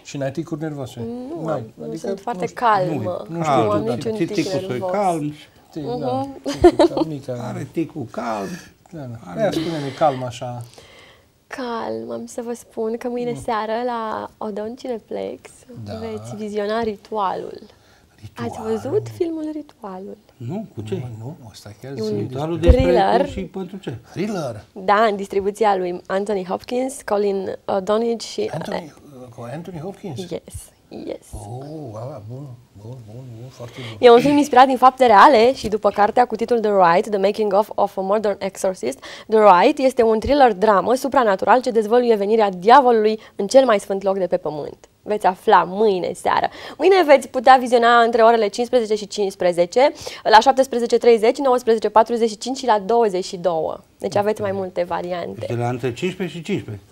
[SPEAKER 1] Și n-ai ticuri nervoase?
[SPEAKER 4] Nu,
[SPEAKER 1] N-ai.
[SPEAKER 4] am, nu
[SPEAKER 1] Adică,
[SPEAKER 4] sunt foarte
[SPEAKER 1] nu știu,
[SPEAKER 4] calmă.
[SPEAKER 2] Nu,
[SPEAKER 4] Nu
[SPEAKER 2] calm,
[SPEAKER 4] am
[SPEAKER 2] da.
[SPEAKER 4] niciun
[SPEAKER 2] Tic-
[SPEAKER 4] tic
[SPEAKER 2] Ticul său e
[SPEAKER 4] nervos.
[SPEAKER 2] calm,
[SPEAKER 1] tic,
[SPEAKER 4] Mhm.
[SPEAKER 1] da, ticul ca mica.
[SPEAKER 2] are ticul calm.
[SPEAKER 1] Da, da. Aia spune-ne calm așa.
[SPEAKER 4] Calm, am să vă spun că mâine seară la Odon Cineplex
[SPEAKER 1] Da.
[SPEAKER 4] veți viziona ritualul. Ați văzut filmul Ritualul?
[SPEAKER 2] Nu, cu ce?
[SPEAKER 1] Nu, ăsta chiar
[SPEAKER 4] E un
[SPEAKER 1] zi.
[SPEAKER 2] Ritualul despre
[SPEAKER 4] thriller.
[SPEAKER 2] cum și pentru ce?
[SPEAKER 1] Thriller.
[SPEAKER 4] Da, în distribuția lui Anthony Hopkins, Colin O'Donnell și...
[SPEAKER 1] Anthony, cu Anthony Hopkins.
[SPEAKER 4] Yes, yes.
[SPEAKER 1] Oh, wow, bun, bun, bun, bun, foarte bun.
[SPEAKER 4] E un film inspirat din fapte reale și după cartea cu titlul The Rite, The Making of of a Modern Exorcist, The Rite este un thriller dramă supranatural ce dezvăluie venirea diavolului în cel mai sfânt loc de pe pământ. Veți afla mâine seară. Mâine veți putea viziona între orele 15 și 15, la 17.30, 19.45 și la 22. Deci aveți mai multe variante.
[SPEAKER 2] Deci de la între 15 și 15.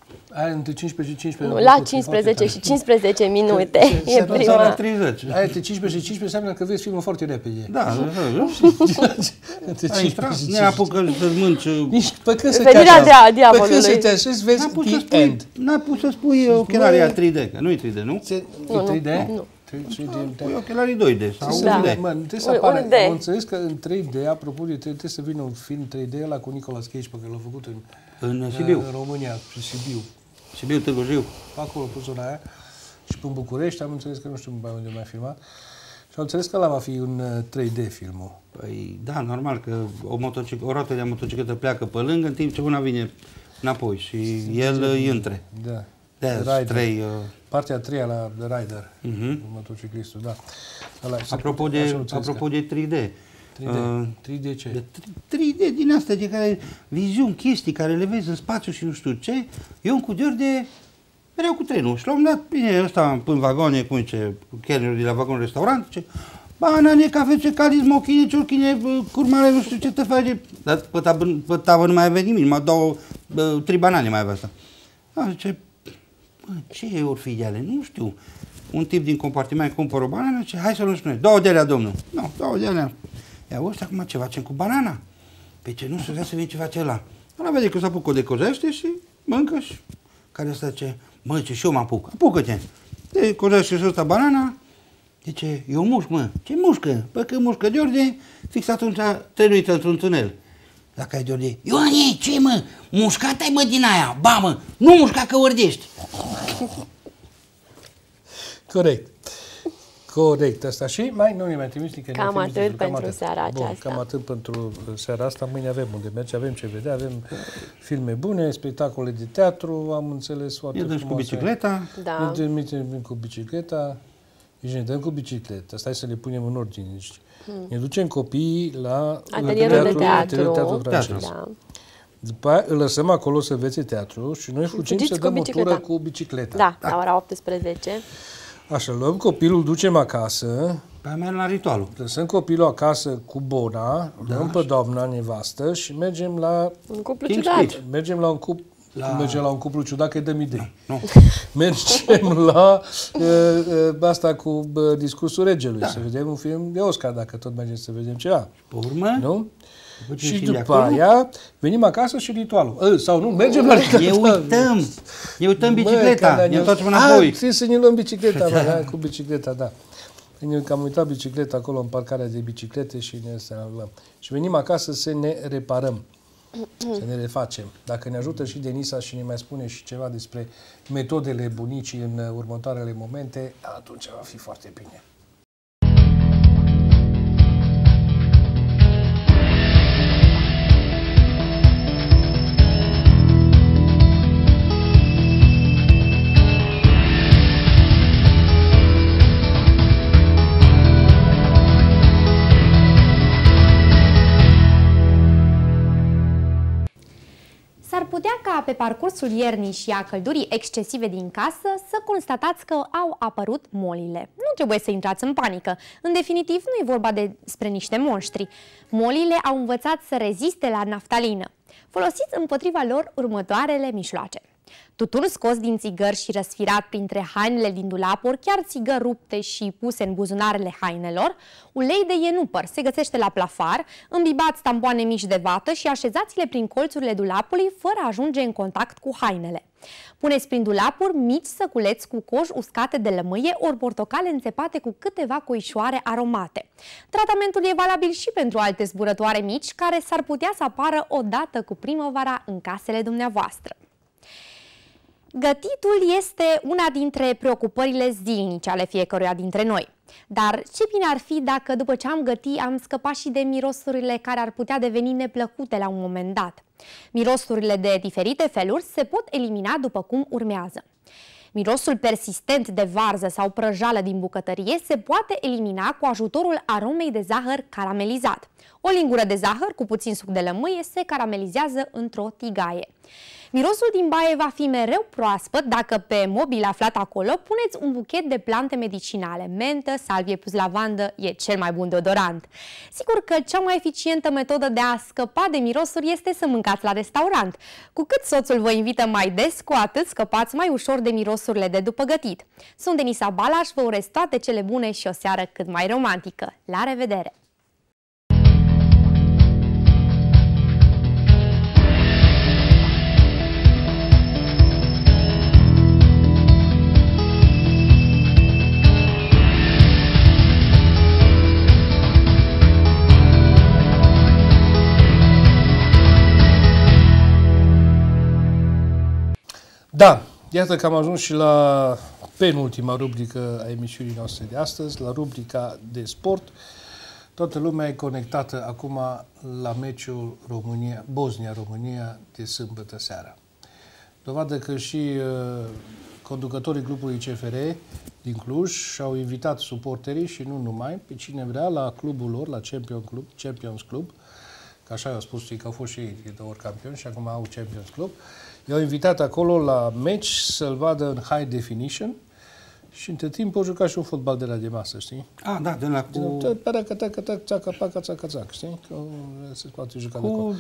[SPEAKER 1] Ai între 15 și 15.
[SPEAKER 4] Nu, la 15 și 15 minute
[SPEAKER 1] se
[SPEAKER 4] e
[SPEAKER 1] anunța
[SPEAKER 2] Sau la
[SPEAKER 4] prima.
[SPEAKER 2] 30.
[SPEAKER 1] Ai între 15 și 15 înseamnă că vezi filmul foarte repede.
[SPEAKER 2] Da, da, da.
[SPEAKER 1] Între
[SPEAKER 2] Ai intrat,
[SPEAKER 1] 15 și
[SPEAKER 2] ne
[SPEAKER 1] 15.
[SPEAKER 2] apucă să-ți mânci...
[SPEAKER 1] Nici pe când să te
[SPEAKER 4] Venirea
[SPEAKER 1] așezi,
[SPEAKER 4] dia-
[SPEAKER 1] pe
[SPEAKER 4] diavolului.
[SPEAKER 1] când să te așezi, vezi
[SPEAKER 2] N-a pus să
[SPEAKER 1] the
[SPEAKER 2] spui,
[SPEAKER 1] end.
[SPEAKER 2] n-a pus să spui ochelarii a 3D, că nu-i 3D, nu?
[SPEAKER 1] Se-
[SPEAKER 4] Nu, nu,
[SPEAKER 1] 3D?
[SPEAKER 4] nu.
[SPEAKER 1] 3D.
[SPEAKER 2] Pui ochelarii 2D sau
[SPEAKER 4] Da.
[SPEAKER 2] 1D.
[SPEAKER 1] Mă, trebuie să
[SPEAKER 4] Un-
[SPEAKER 1] apară,
[SPEAKER 4] un D.
[SPEAKER 1] am înțeles că în 3D, apropo de 3D, trebuie să vină un film 3D la cu Nicolas Cage, pe care l-a făcut în,
[SPEAKER 2] În Sibiu.
[SPEAKER 1] în România, în Sibiu.
[SPEAKER 2] Sibiu, Târgu Jiu.
[SPEAKER 1] acolo pe zona aia și pe în București, am înțeles că nu știu mai unde mai filmat. Și am înțeles că ăla va fi un uh, 3D filmul.
[SPEAKER 2] Păi, da, normal că o, motocic- o roată de motocicletă pleacă pe lângă, în timp ce una vine înapoi și el îi între.
[SPEAKER 1] Da.
[SPEAKER 2] De
[SPEAKER 1] The
[SPEAKER 2] aia
[SPEAKER 1] Rider.
[SPEAKER 2] trei... Uh,
[SPEAKER 1] Partea a treia la The Rider,
[SPEAKER 2] Mhm.
[SPEAKER 1] motociclistul, da. Ăla,
[SPEAKER 2] apropo,
[SPEAKER 1] așa
[SPEAKER 2] de,
[SPEAKER 1] am înțeles
[SPEAKER 2] apropo
[SPEAKER 1] că-
[SPEAKER 2] de 3D.
[SPEAKER 1] 3D.
[SPEAKER 2] uh,
[SPEAKER 1] 3D ce?
[SPEAKER 2] De 3D din astea de care viziuni, chestii care le vezi în spațiu și nu știu ce, eu cu George mereu cu trenul și la un moment dat, bine, ăsta în vagoane, cum zice, chelnerul de la vagon restaurant, ce banane, cafe, ce caliz, mochine, ciorchine, bă, curmare, nu știu ce te face. Dar pe tavă, pe tavă nu mai avea nimic, numai două, bă, trei banane mai avea asta. A, zice, bă, ce ori fi de ale? Nu știu. Un tip din compartiment cumpără o banană, ce hai să luăm și noi. Două de alea, domnul. Nu, două de alea. Ia ăsta acum ce facem cu banana? Pe ce nu știu să vedem ce face ăla. Ăla vede că se apucă de cozește și mâncă și care asta ce, mă, ce și eu mă apuc, apucă-te. De cozește și ăsta banana, zice, eu mușc, mă. Ce mușcă? Bă, că mușcă George, fix atunci trebuie într-un tunel. Dacă ai George, Ioane, ce mă? Mușcat ai mă din aia, ba mă, nu mușca că ordești.
[SPEAKER 1] Corect. Corect, asta și mai nu ne mai trimis nicăieri.
[SPEAKER 4] Cam
[SPEAKER 1] ne-ai trimis
[SPEAKER 4] atât
[SPEAKER 1] niciun, cam
[SPEAKER 4] pentru seara
[SPEAKER 1] Bun,
[SPEAKER 4] aceasta.
[SPEAKER 1] cam atât pentru uh, seara asta. Mâine avem unde merge, avem ce vedea, avem filme bune, spectacole de teatru, am înțeles foarte
[SPEAKER 2] Ne dăm și cu
[SPEAKER 1] frumoase.
[SPEAKER 2] bicicleta.
[SPEAKER 4] Da.
[SPEAKER 1] Ne dăm, ne dăm cu bicicleta, deci ne dăm cu bicicleta. Stai să le punem în ordine. Deci, Ne ducem copiii la
[SPEAKER 4] Atelierul de
[SPEAKER 1] teatru-
[SPEAKER 4] teatru.
[SPEAKER 1] atelierul teatru francez.
[SPEAKER 4] Da.
[SPEAKER 1] După aia îl lăsăm acolo să învețe teatru și noi fugim
[SPEAKER 4] fugiți
[SPEAKER 1] să
[SPEAKER 4] cu
[SPEAKER 1] dăm o
[SPEAKER 4] bicicleta.
[SPEAKER 1] tură cu bicicleta.
[SPEAKER 4] Da, la ora 18.
[SPEAKER 1] Așa, luăm copilul, ducem acasă,
[SPEAKER 2] Pe a mea la ritualul.
[SPEAKER 1] lăsăm copilul acasă cu Bona,
[SPEAKER 2] Da.
[SPEAKER 1] luăm pe doamna nevastă și mergem la
[SPEAKER 4] Un cuplu
[SPEAKER 2] King's
[SPEAKER 4] ciudat.
[SPEAKER 2] Speech.
[SPEAKER 1] mergem la un cuplu la... mergem la un cuplu ciudat că îi dăm idei.
[SPEAKER 2] Nu.
[SPEAKER 1] Mergem la uh, uh, asta cu uh, discursul regelui, da. să vedem un film de Oscar, dacă tot mergem să vedem ceva.
[SPEAKER 2] Pe urmă,
[SPEAKER 1] Nu?
[SPEAKER 2] După ce
[SPEAKER 1] Și
[SPEAKER 2] ieșim de
[SPEAKER 1] după
[SPEAKER 2] acolo,
[SPEAKER 1] aia venim acasă și ritualul. Uh, sau nu, mergem la ritual.
[SPEAKER 2] ne uităm, ne uităm
[SPEAKER 1] Mă,
[SPEAKER 2] bicicleta,
[SPEAKER 1] că
[SPEAKER 2] ne întoarcem
[SPEAKER 1] Ah,
[SPEAKER 2] înapoi.
[SPEAKER 1] trebuie să ne luăm bicicleta, da. da, cu bicicleta, da. Ne că am uitat bicicleta acolo în parcarea de biciclete și ne să ne luăm. Și venim acasă să ne reparăm, să ne refacem. Dacă ne ajută și Denisa și ne mai spune și ceva despre metodele bunicii în uh, următoarele momente, atunci va fi foarte bine.
[SPEAKER 3] Pe parcursul iernii și a căldurii excesive din casă să constatați că au apărut molile. Nu trebuie să intrați în panică. În definitiv, nu e vorba despre niște monștri. Molile au învățat să reziste la naftalină. Folosiți împotriva lor următoarele mișloace. Tutun scos din țigări și răsfirat printre hainele din dulapuri, chiar țigări rupte și puse în buzunarele hainelor, ulei de ienupăr se găsește la plafar, îmbibați tampoane mici de vată și așezați-le prin colțurile dulapului fără a ajunge în contact cu hainele. Puneți prin dulapuri mici săculeți cu coș uscate de lămâie ori portocale înțepate cu câteva coișoare aromate. Tratamentul e valabil și pentru alte zburătoare mici care s-ar putea să apară odată cu primăvara în casele dumneavoastră. Gătitul este una dintre preocupările zilnice ale fiecăruia dintre noi. Dar ce bine ar fi dacă după ce am gătit am scăpat și de mirosurile care ar putea deveni neplăcute la un moment dat. Mirosurile de diferite feluri se pot elimina după cum urmează. Mirosul persistent de varză sau prăjală din bucătărie se poate elimina cu ajutorul aromei de zahăr caramelizat. O lingură de zahăr cu puțin suc de lămâie se caramelizează într-o tigaie. Mirosul din baie va fi mereu proaspăt dacă pe mobil aflat acolo puneți un buchet de plante medicinale. Mentă, salvie plus lavandă e cel mai bun deodorant. Sigur că cea mai eficientă metodă de a scăpa de mirosuri este să mâncați la restaurant. Cu cât soțul vă invită mai des, cu atât scăpați mai ușor de mirosurile de după gătit. Sunt Denisa Balaș, vă urez toate cele bune și o seară cât mai romantică. La revedere!
[SPEAKER 1] Da, iată că am ajuns și la penultima rubrică a emisiunii noastre de astăzi, la rubrica de sport. Toată lumea e conectată acum la meciul România, Bosnia-România de sâmbătă seara. Dovadă că și uh, conducătorii grupului CFR din Cluj și-au invitat suporterii și nu numai, pe cine vrea, la clubul lor, la Champion Club, Champions Club, că așa i-au spus ei, că au fost și ei de două ori campioni și acum au Champions Club, I-au invitat acolo la meci să-l vadă în high definition și între timp au jucat și un fotbal de la de masă, știi?
[SPEAKER 2] Ah, da, de la cu...
[SPEAKER 1] Țacă, paca, țacă, țacă, știi? Că se poate juca
[SPEAKER 2] cu
[SPEAKER 1] de acolo.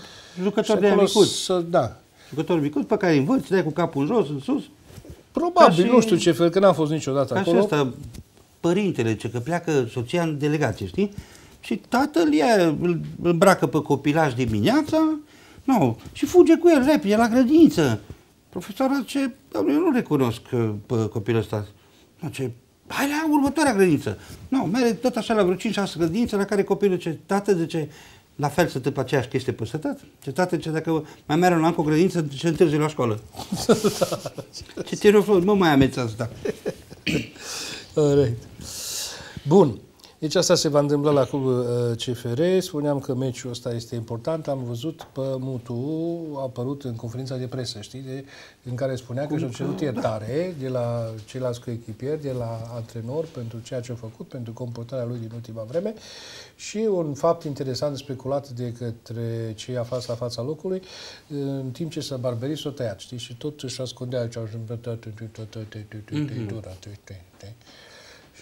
[SPEAKER 2] jucători de micuți.
[SPEAKER 1] Să, da.
[SPEAKER 2] Jucători micuți pe care îi învăț, dai cu capul în jos, în sus.
[SPEAKER 1] Probabil,
[SPEAKER 2] și-
[SPEAKER 1] nu știu ce fel, că n-am fost niciodată
[SPEAKER 2] Ca și
[SPEAKER 1] acolo.
[SPEAKER 2] ăsta, părintele, ce că pleacă soția în delegație, știi? Și tatăl ia, îl îl îmbracă pe copilaj dimineața, nu, și fuge cu el repede la grădiniță. Profesoara ce, doamne, eu nu recunosc uh, pe copilul ăsta. Nu, ce, hai la următoarea grădiniță. Nu, merge tot așa la vreo 5-6 grădinițe la care copilul ce, tată, zice, la fel să întâmplă aceeași chestie peste tot. Ce tată, ce dacă mai merg la încă o grădiniță, ce întârzi la școală. ce te rog, frumos, mă mai ameți asta.
[SPEAKER 1] Corect. Bun. Deci asta se va întâmpla la clubul uh, CFR. Spuneam că meciul ăsta este important. Am văzut pe Mutu, a apărut în conferința de presă, știi, de, în care spunea că și-a cerut iertare de la ceilalți coechipieri, de la antrenor pentru ceea ce a făcut, pentru comportarea lui din ultima vreme și un fapt interesant speculat de către cei aflați la fața locului, în timp ce s-a barberit, s-a tăiat, știi, și tot își ascundea aici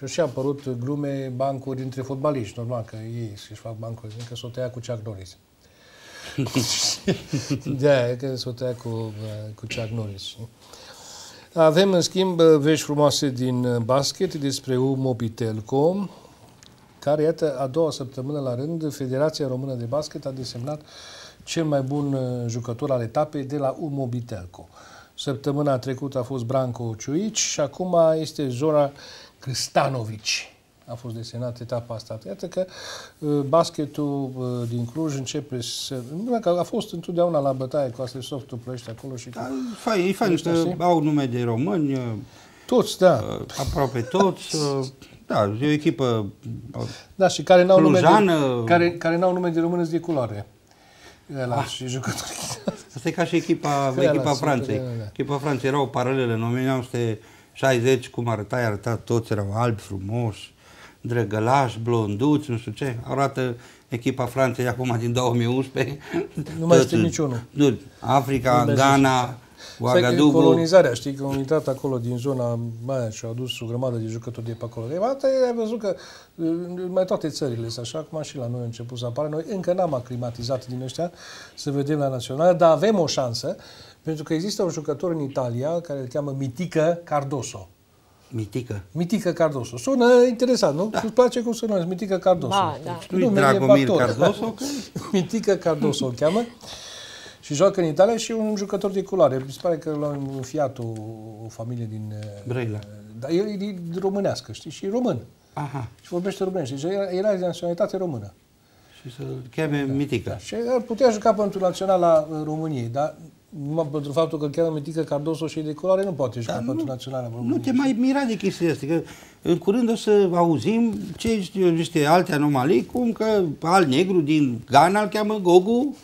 [SPEAKER 1] și și a apărut glume, bancuri între fotbaliști, normal că ei își fac bancuri, că s-o tăia cu Chuck Norris. de că s-o tăia cu, uh, cu Chuck Norris. știi? Avem, în schimb, vești frumoase din uh, basket despre U Mobitelco, care, iată, a doua săptămână la rând, Federația Română de Basket a desemnat cel mai bun uh, jucător al etapei de la U Mobitelco. Săptămâna trecută a fost Branco Ciuici și acum este Zora Cristanovici. A fost desenat etapa asta. Iată că uh, basketul uh, din Cluj începe să... Nu, că a fost întotdeauna la bătaie cu astea softul plăiești acolo și...
[SPEAKER 2] Da, fain, e fain
[SPEAKER 1] Ăștia,
[SPEAKER 2] că
[SPEAKER 1] știi?
[SPEAKER 2] au nume de români, uh,
[SPEAKER 1] Toți, da.
[SPEAKER 2] aproape toți. uh, Da, e o echipă uh,
[SPEAKER 1] Da, și care n-au nume de,
[SPEAKER 2] Clujană.
[SPEAKER 1] care, care n-au nume de română de culoare. Ăla ah. și jucătorii.
[SPEAKER 2] Asta e ca și echipa,
[SPEAKER 1] Ăla
[SPEAKER 2] echipa
[SPEAKER 1] sunt,
[SPEAKER 2] Franței.
[SPEAKER 1] da, da.
[SPEAKER 2] Echipa Franței erau paralele în 1960, cum arăta, i arăta toți, erau albi, frumoși, drăgălași, blonduți, nu știu ce. Arată echipa Franței acum din 2011.
[SPEAKER 1] Nu mai
[SPEAKER 2] Toți
[SPEAKER 1] este
[SPEAKER 2] în-
[SPEAKER 1] niciunul.
[SPEAKER 2] Nu, Africa,
[SPEAKER 1] Nu mai
[SPEAKER 2] Ghana,
[SPEAKER 5] Ouagadougou.
[SPEAKER 1] colonizarea, știi, că au intrat acolo din zona mai și au adus o grămadă de jucători de pe acolo. E, asta ai văzut că în mai toate țările sunt așa, acum și la noi a început să apară. Noi încă n-am aclimatizat din ăștia să vedem la națională, dar avem o șansă, pentru că există un jucător în Italia care îl cheamă Mitică Cardoso.
[SPEAKER 5] Mitică.
[SPEAKER 1] Mitică Cardoso. Sună interesant, nu? Da. Îți place cum sună? Mitică Cardoso.
[SPEAKER 4] Ba, da.
[SPEAKER 5] Nu-i
[SPEAKER 1] Numele
[SPEAKER 5] Dragomir
[SPEAKER 1] Bator.
[SPEAKER 5] Cardoso? Că...
[SPEAKER 1] Mitică Cardoso îl cheamă. Și joacă în Italia și e un jucător de culoare. Mi se pare că l-a înfiat o, o familie din... eh,
[SPEAKER 5] Brăila.
[SPEAKER 1] Dar el e din românească, știi? Și e român.
[SPEAKER 5] Aha.
[SPEAKER 1] Și vorbește românește. Și era, era de naționalitate română.
[SPEAKER 5] Și să-l cheme Mitică.
[SPEAKER 1] Și ar putea juca pentru naționala uh, României, dar numai pentru faptul că îl cheamă Mitică Cardoso și e de culoare, nu poate juca pentru naționala
[SPEAKER 5] Nu
[SPEAKER 1] României.
[SPEAKER 5] te mai mira de chestia asta, că în curând o să auzim ce știu, eu, niște alte anomalii, cum că al negru din Ghana îl cheamă Gogu, uh,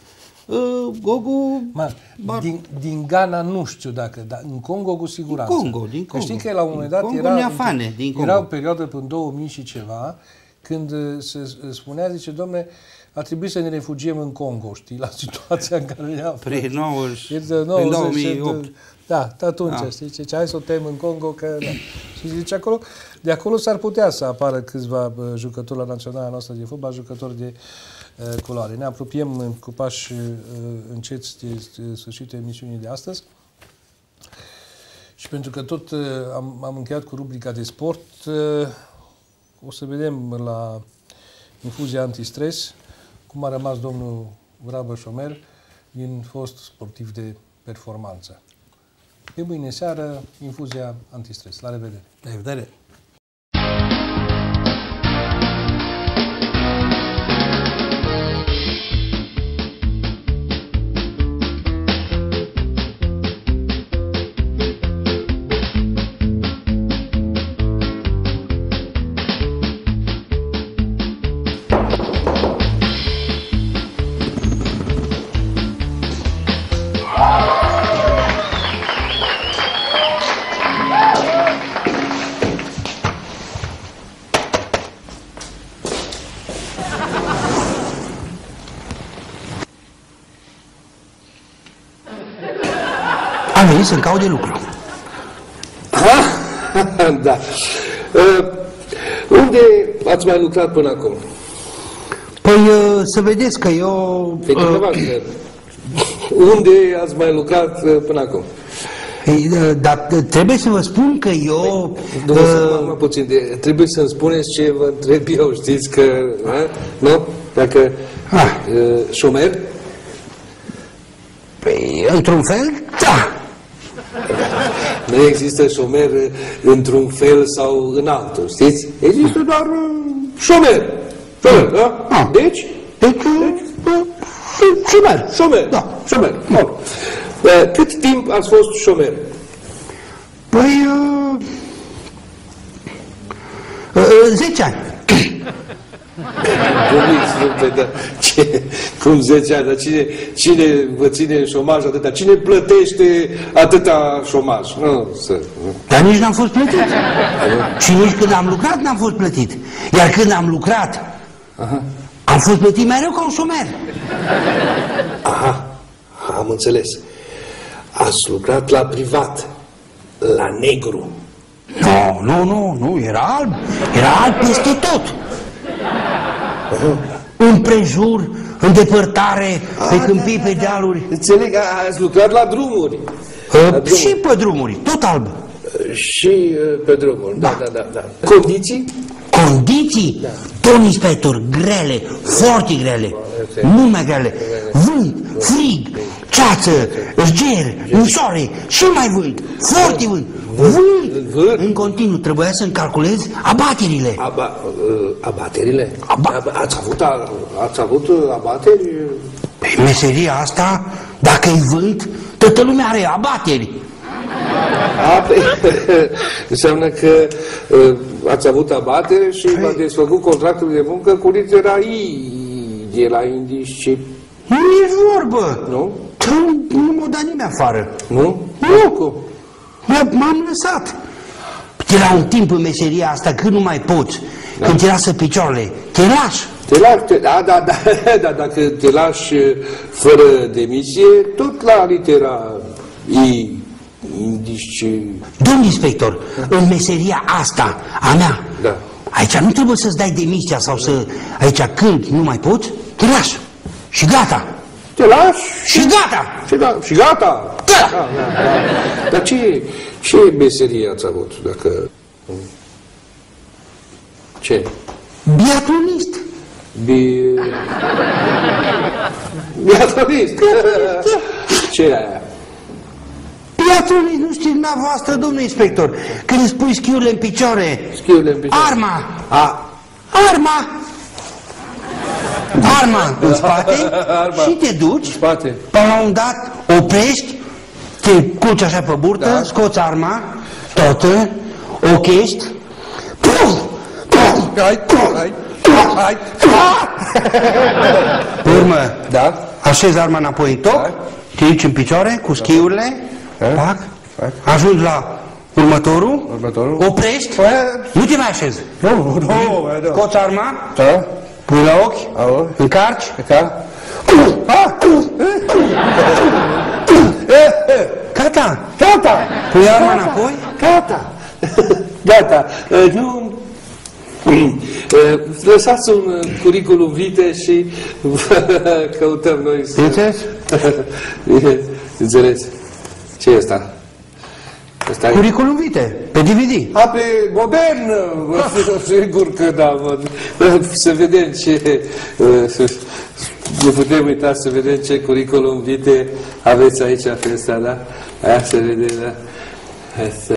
[SPEAKER 5] Gogu...
[SPEAKER 1] Ma,
[SPEAKER 5] Bar-
[SPEAKER 1] din, din Ghana nu știu dacă, dar în Congo cu siguranță.
[SPEAKER 5] Din Congo, din
[SPEAKER 1] Că
[SPEAKER 5] Congo.
[SPEAKER 1] știi că la un moment dat
[SPEAKER 5] Congo
[SPEAKER 1] era,
[SPEAKER 5] Neafane, din Congo.
[SPEAKER 1] era o perioadă până 2000 și ceva, când uh, se uh, spunea, zice, domne, a trebuit să ne refugiem în Congo, știi, la situația în care ne aflăm.
[SPEAKER 5] Pre 90,
[SPEAKER 1] E de
[SPEAKER 5] în
[SPEAKER 1] 90,
[SPEAKER 5] 2008.
[SPEAKER 1] de- Da, de atunci,
[SPEAKER 5] Da.
[SPEAKER 1] da. știi, ce, ce hai să o tem în Congo, că... Da. Și zice acolo, de acolo s-ar putea să apară câțiva bă, jucători la naționala noastră de fotbal, jucători de uh, culoare. Ne apropiem uh, cu pași uh, înceți de de sfârșitul emisiunii de astăzi. Și pentru că tot uh, am, am încheiat cu rubrica de sport, uh, o să vedem la infuzia antistres cum a rămas domnul Vrabă Șomer din fost sportiv de performanță. De mâine seară, infuzia antistres. La revedere!
[SPEAKER 5] La revedere!
[SPEAKER 2] Venit să-mi caut de lucru.
[SPEAKER 6] da. Uh, unde ați mai lucrat până acum?
[SPEAKER 2] Păi uh, să vedeți că eu...
[SPEAKER 6] Pe
[SPEAKER 2] uh,
[SPEAKER 6] dumneavoastră. Unde ați mai lucrat uh, până acum?
[SPEAKER 2] Păi, uh, Dar uh, trebuie să vă spun că eu...
[SPEAKER 6] Nu, uh, mă puțin, de, trebuie să-mi spuneți ce vă întreb eu, știți că, a? nu? Dacă
[SPEAKER 2] Ah.
[SPEAKER 6] uh, șomer,
[SPEAKER 2] Păi, într-un fel, da.
[SPEAKER 6] Nu există șomer uh, într-un fel sau în altul, știți? Există doar uh, șomer. Șomer, da?
[SPEAKER 2] Ah.
[SPEAKER 6] Deci?
[SPEAKER 2] Deci, uh, uh, șomer.
[SPEAKER 6] Șomer.
[SPEAKER 2] Da.
[SPEAKER 6] Șomer. Bun. Uh, Cât timp ați fost șomer?
[SPEAKER 2] Păi, uh, uh, 10 ani.
[SPEAKER 6] Gândiți, dom'le, dar ce, cum 10 ani, dar cine, cine vă ține în șomaj atâta? Cine plătește atâta șomaj? Nu, să...
[SPEAKER 2] Dar nici n-am fost plătit. Și nici când am lucrat n-am fost plătit. Iar când am lucrat, am fost plătit mereu ca un șomer.
[SPEAKER 6] Aha, am înțeles. Ați lucrat la privat, la negru.
[SPEAKER 2] Nu, nu, nu, nu, era alb. Era alb peste tot. În prejur, în depărtare, pe câmpii, pe dealuri.
[SPEAKER 6] Înțeleg, a- ați lucrat la drumuri. La
[SPEAKER 2] Uh,
[SPEAKER 6] drumuri.
[SPEAKER 2] și pe drumuri, tot alb.
[SPEAKER 6] Și uh, pe drumuri, da, da, da. da. Condiții?
[SPEAKER 2] Condiții, domn inspector, grele, foarte grele, mult mai grele. Vânt, frig, ceață, ger, însoare, și mai vânt, foarte vânt. Vânt,
[SPEAKER 6] Vânt.
[SPEAKER 2] în continuu, trebuia să-mi calculez abaterile.
[SPEAKER 6] Aba, uh, abaterile?
[SPEAKER 2] Aba-
[SPEAKER 6] Aba- ați avut, a, ați avut uh, abateri?
[SPEAKER 2] Pe meseria asta, dacă e vânt, toată lumea are abateri.
[SPEAKER 6] A, pe, înseamnă că uh, ați avut abatere și v-a desfăcut contractul de muncă cu litera I de la indici,
[SPEAKER 2] Nici vorbă.
[SPEAKER 6] nu?
[SPEAKER 2] Nu, nu m-a dat nimeni afară.
[SPEAKER 6] Nu?
[SPEAKER 2] Nu.
[SPEAKER 6] Cum?
[SPEAKER 2] M- M-am lăsat. Era un timp în meseria asta când nu mai poți, când te lasă picioarele, te lași.
[SPEAKER 6] Te lași, te, da, da, da, da, dacă te lași uh, fără demisie, tot la litera I, indici...
[SPEAKER 2] Domn inspector, în meseria asta, a mea,
[SPEAKER 6] Da.
[SPEAKER 2] aici nu trebuie să-ți dai demisia sau să... Aici când nu mai poți, te lași. Și gata.
[SPEAKER 6] Te lași
[SPEAKER 2] Și gata.
[SPEAKER 6] și, da, și gata.
[SPEAKER 2] Da.
[SPEAKER 6] Da, da, da. Dar ce, ce meserie ați avut? Dacă... Ce?
[SPEAKER 2] Biatlonist.
[SPEAKER 6] Bi... Biatlonist. Ce e aia?
[SPEAKER 2] Biatlonist, nu știți dumneavoastră, domnul inspector, când îți pui schiurile în picioare,
[SPEAKER 6] Schiurile în picioare.
[SPEAKER 2] arma,
[SPEAKER 6] A,
[SPEAKER 2] arma, arma în spate
[SPEAKER 6] Arma.
[SPEAKER 2] și te duci,
[SPEAKER 6] spate.
[SPEAKER 2] până la un dat oprești, te culci așa pe burtă,
[SPEAKER 6] Da.
[SPEAKER 2] scoți arma, toată, ochești, puf, puf,
[SPEAKER 6] Hai, hai, hai.
[SPEAKER 2] pe urmă,
[SPEAKER 6] Da?
[SPEAKER 2] așezi arma înapoi în toc,
[SPEAKER 6] Da.
[SPEAKER 2] te duci în picioare cu schiurile, pac, ajungi la următorul,
[SPEAKER 6] Următorul.
[SPEAKER 2] oprești,
[SPEAKER 6] Păi,
[SPEAKER 2] nu te mai așezi,
[SPEAKER 6] Nu, nu, mai da.
[SPEAKER 2] scoți arma,
[SPEAKER 6] Da?
[SPEAKER 2] pui la ochi,
[SPEAKER 6] Au.
[SPEAKER 2] încarci,
[SPEAKER 6] Ca?
[SPEAKER 2] gata,
[SPEAKER 6] Gata!
[SPEAKER 2] pui arma înapoi,
[SPEAKER 6] Gata! Gata! Uh, Nu... Uh, Lăsați un uh, curriculum vitae și căutăm noi să...
[SPEAKER 2] Înțeles?
[SPEAKER 6] Bine, Înțeles. Ce e asta? Asta e...
[SPEAKER 2] curriculum vitae, pe DVD.
[SPEAKER 6] A, pe modern, vă sigur că da, vă, să vedem ce, uh, ne putem uita să vedem ce curriculum vitae aveți aici pe ăsta, da? Aia să vedem, da? Hai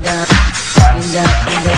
[SPEAKER 7] window, window.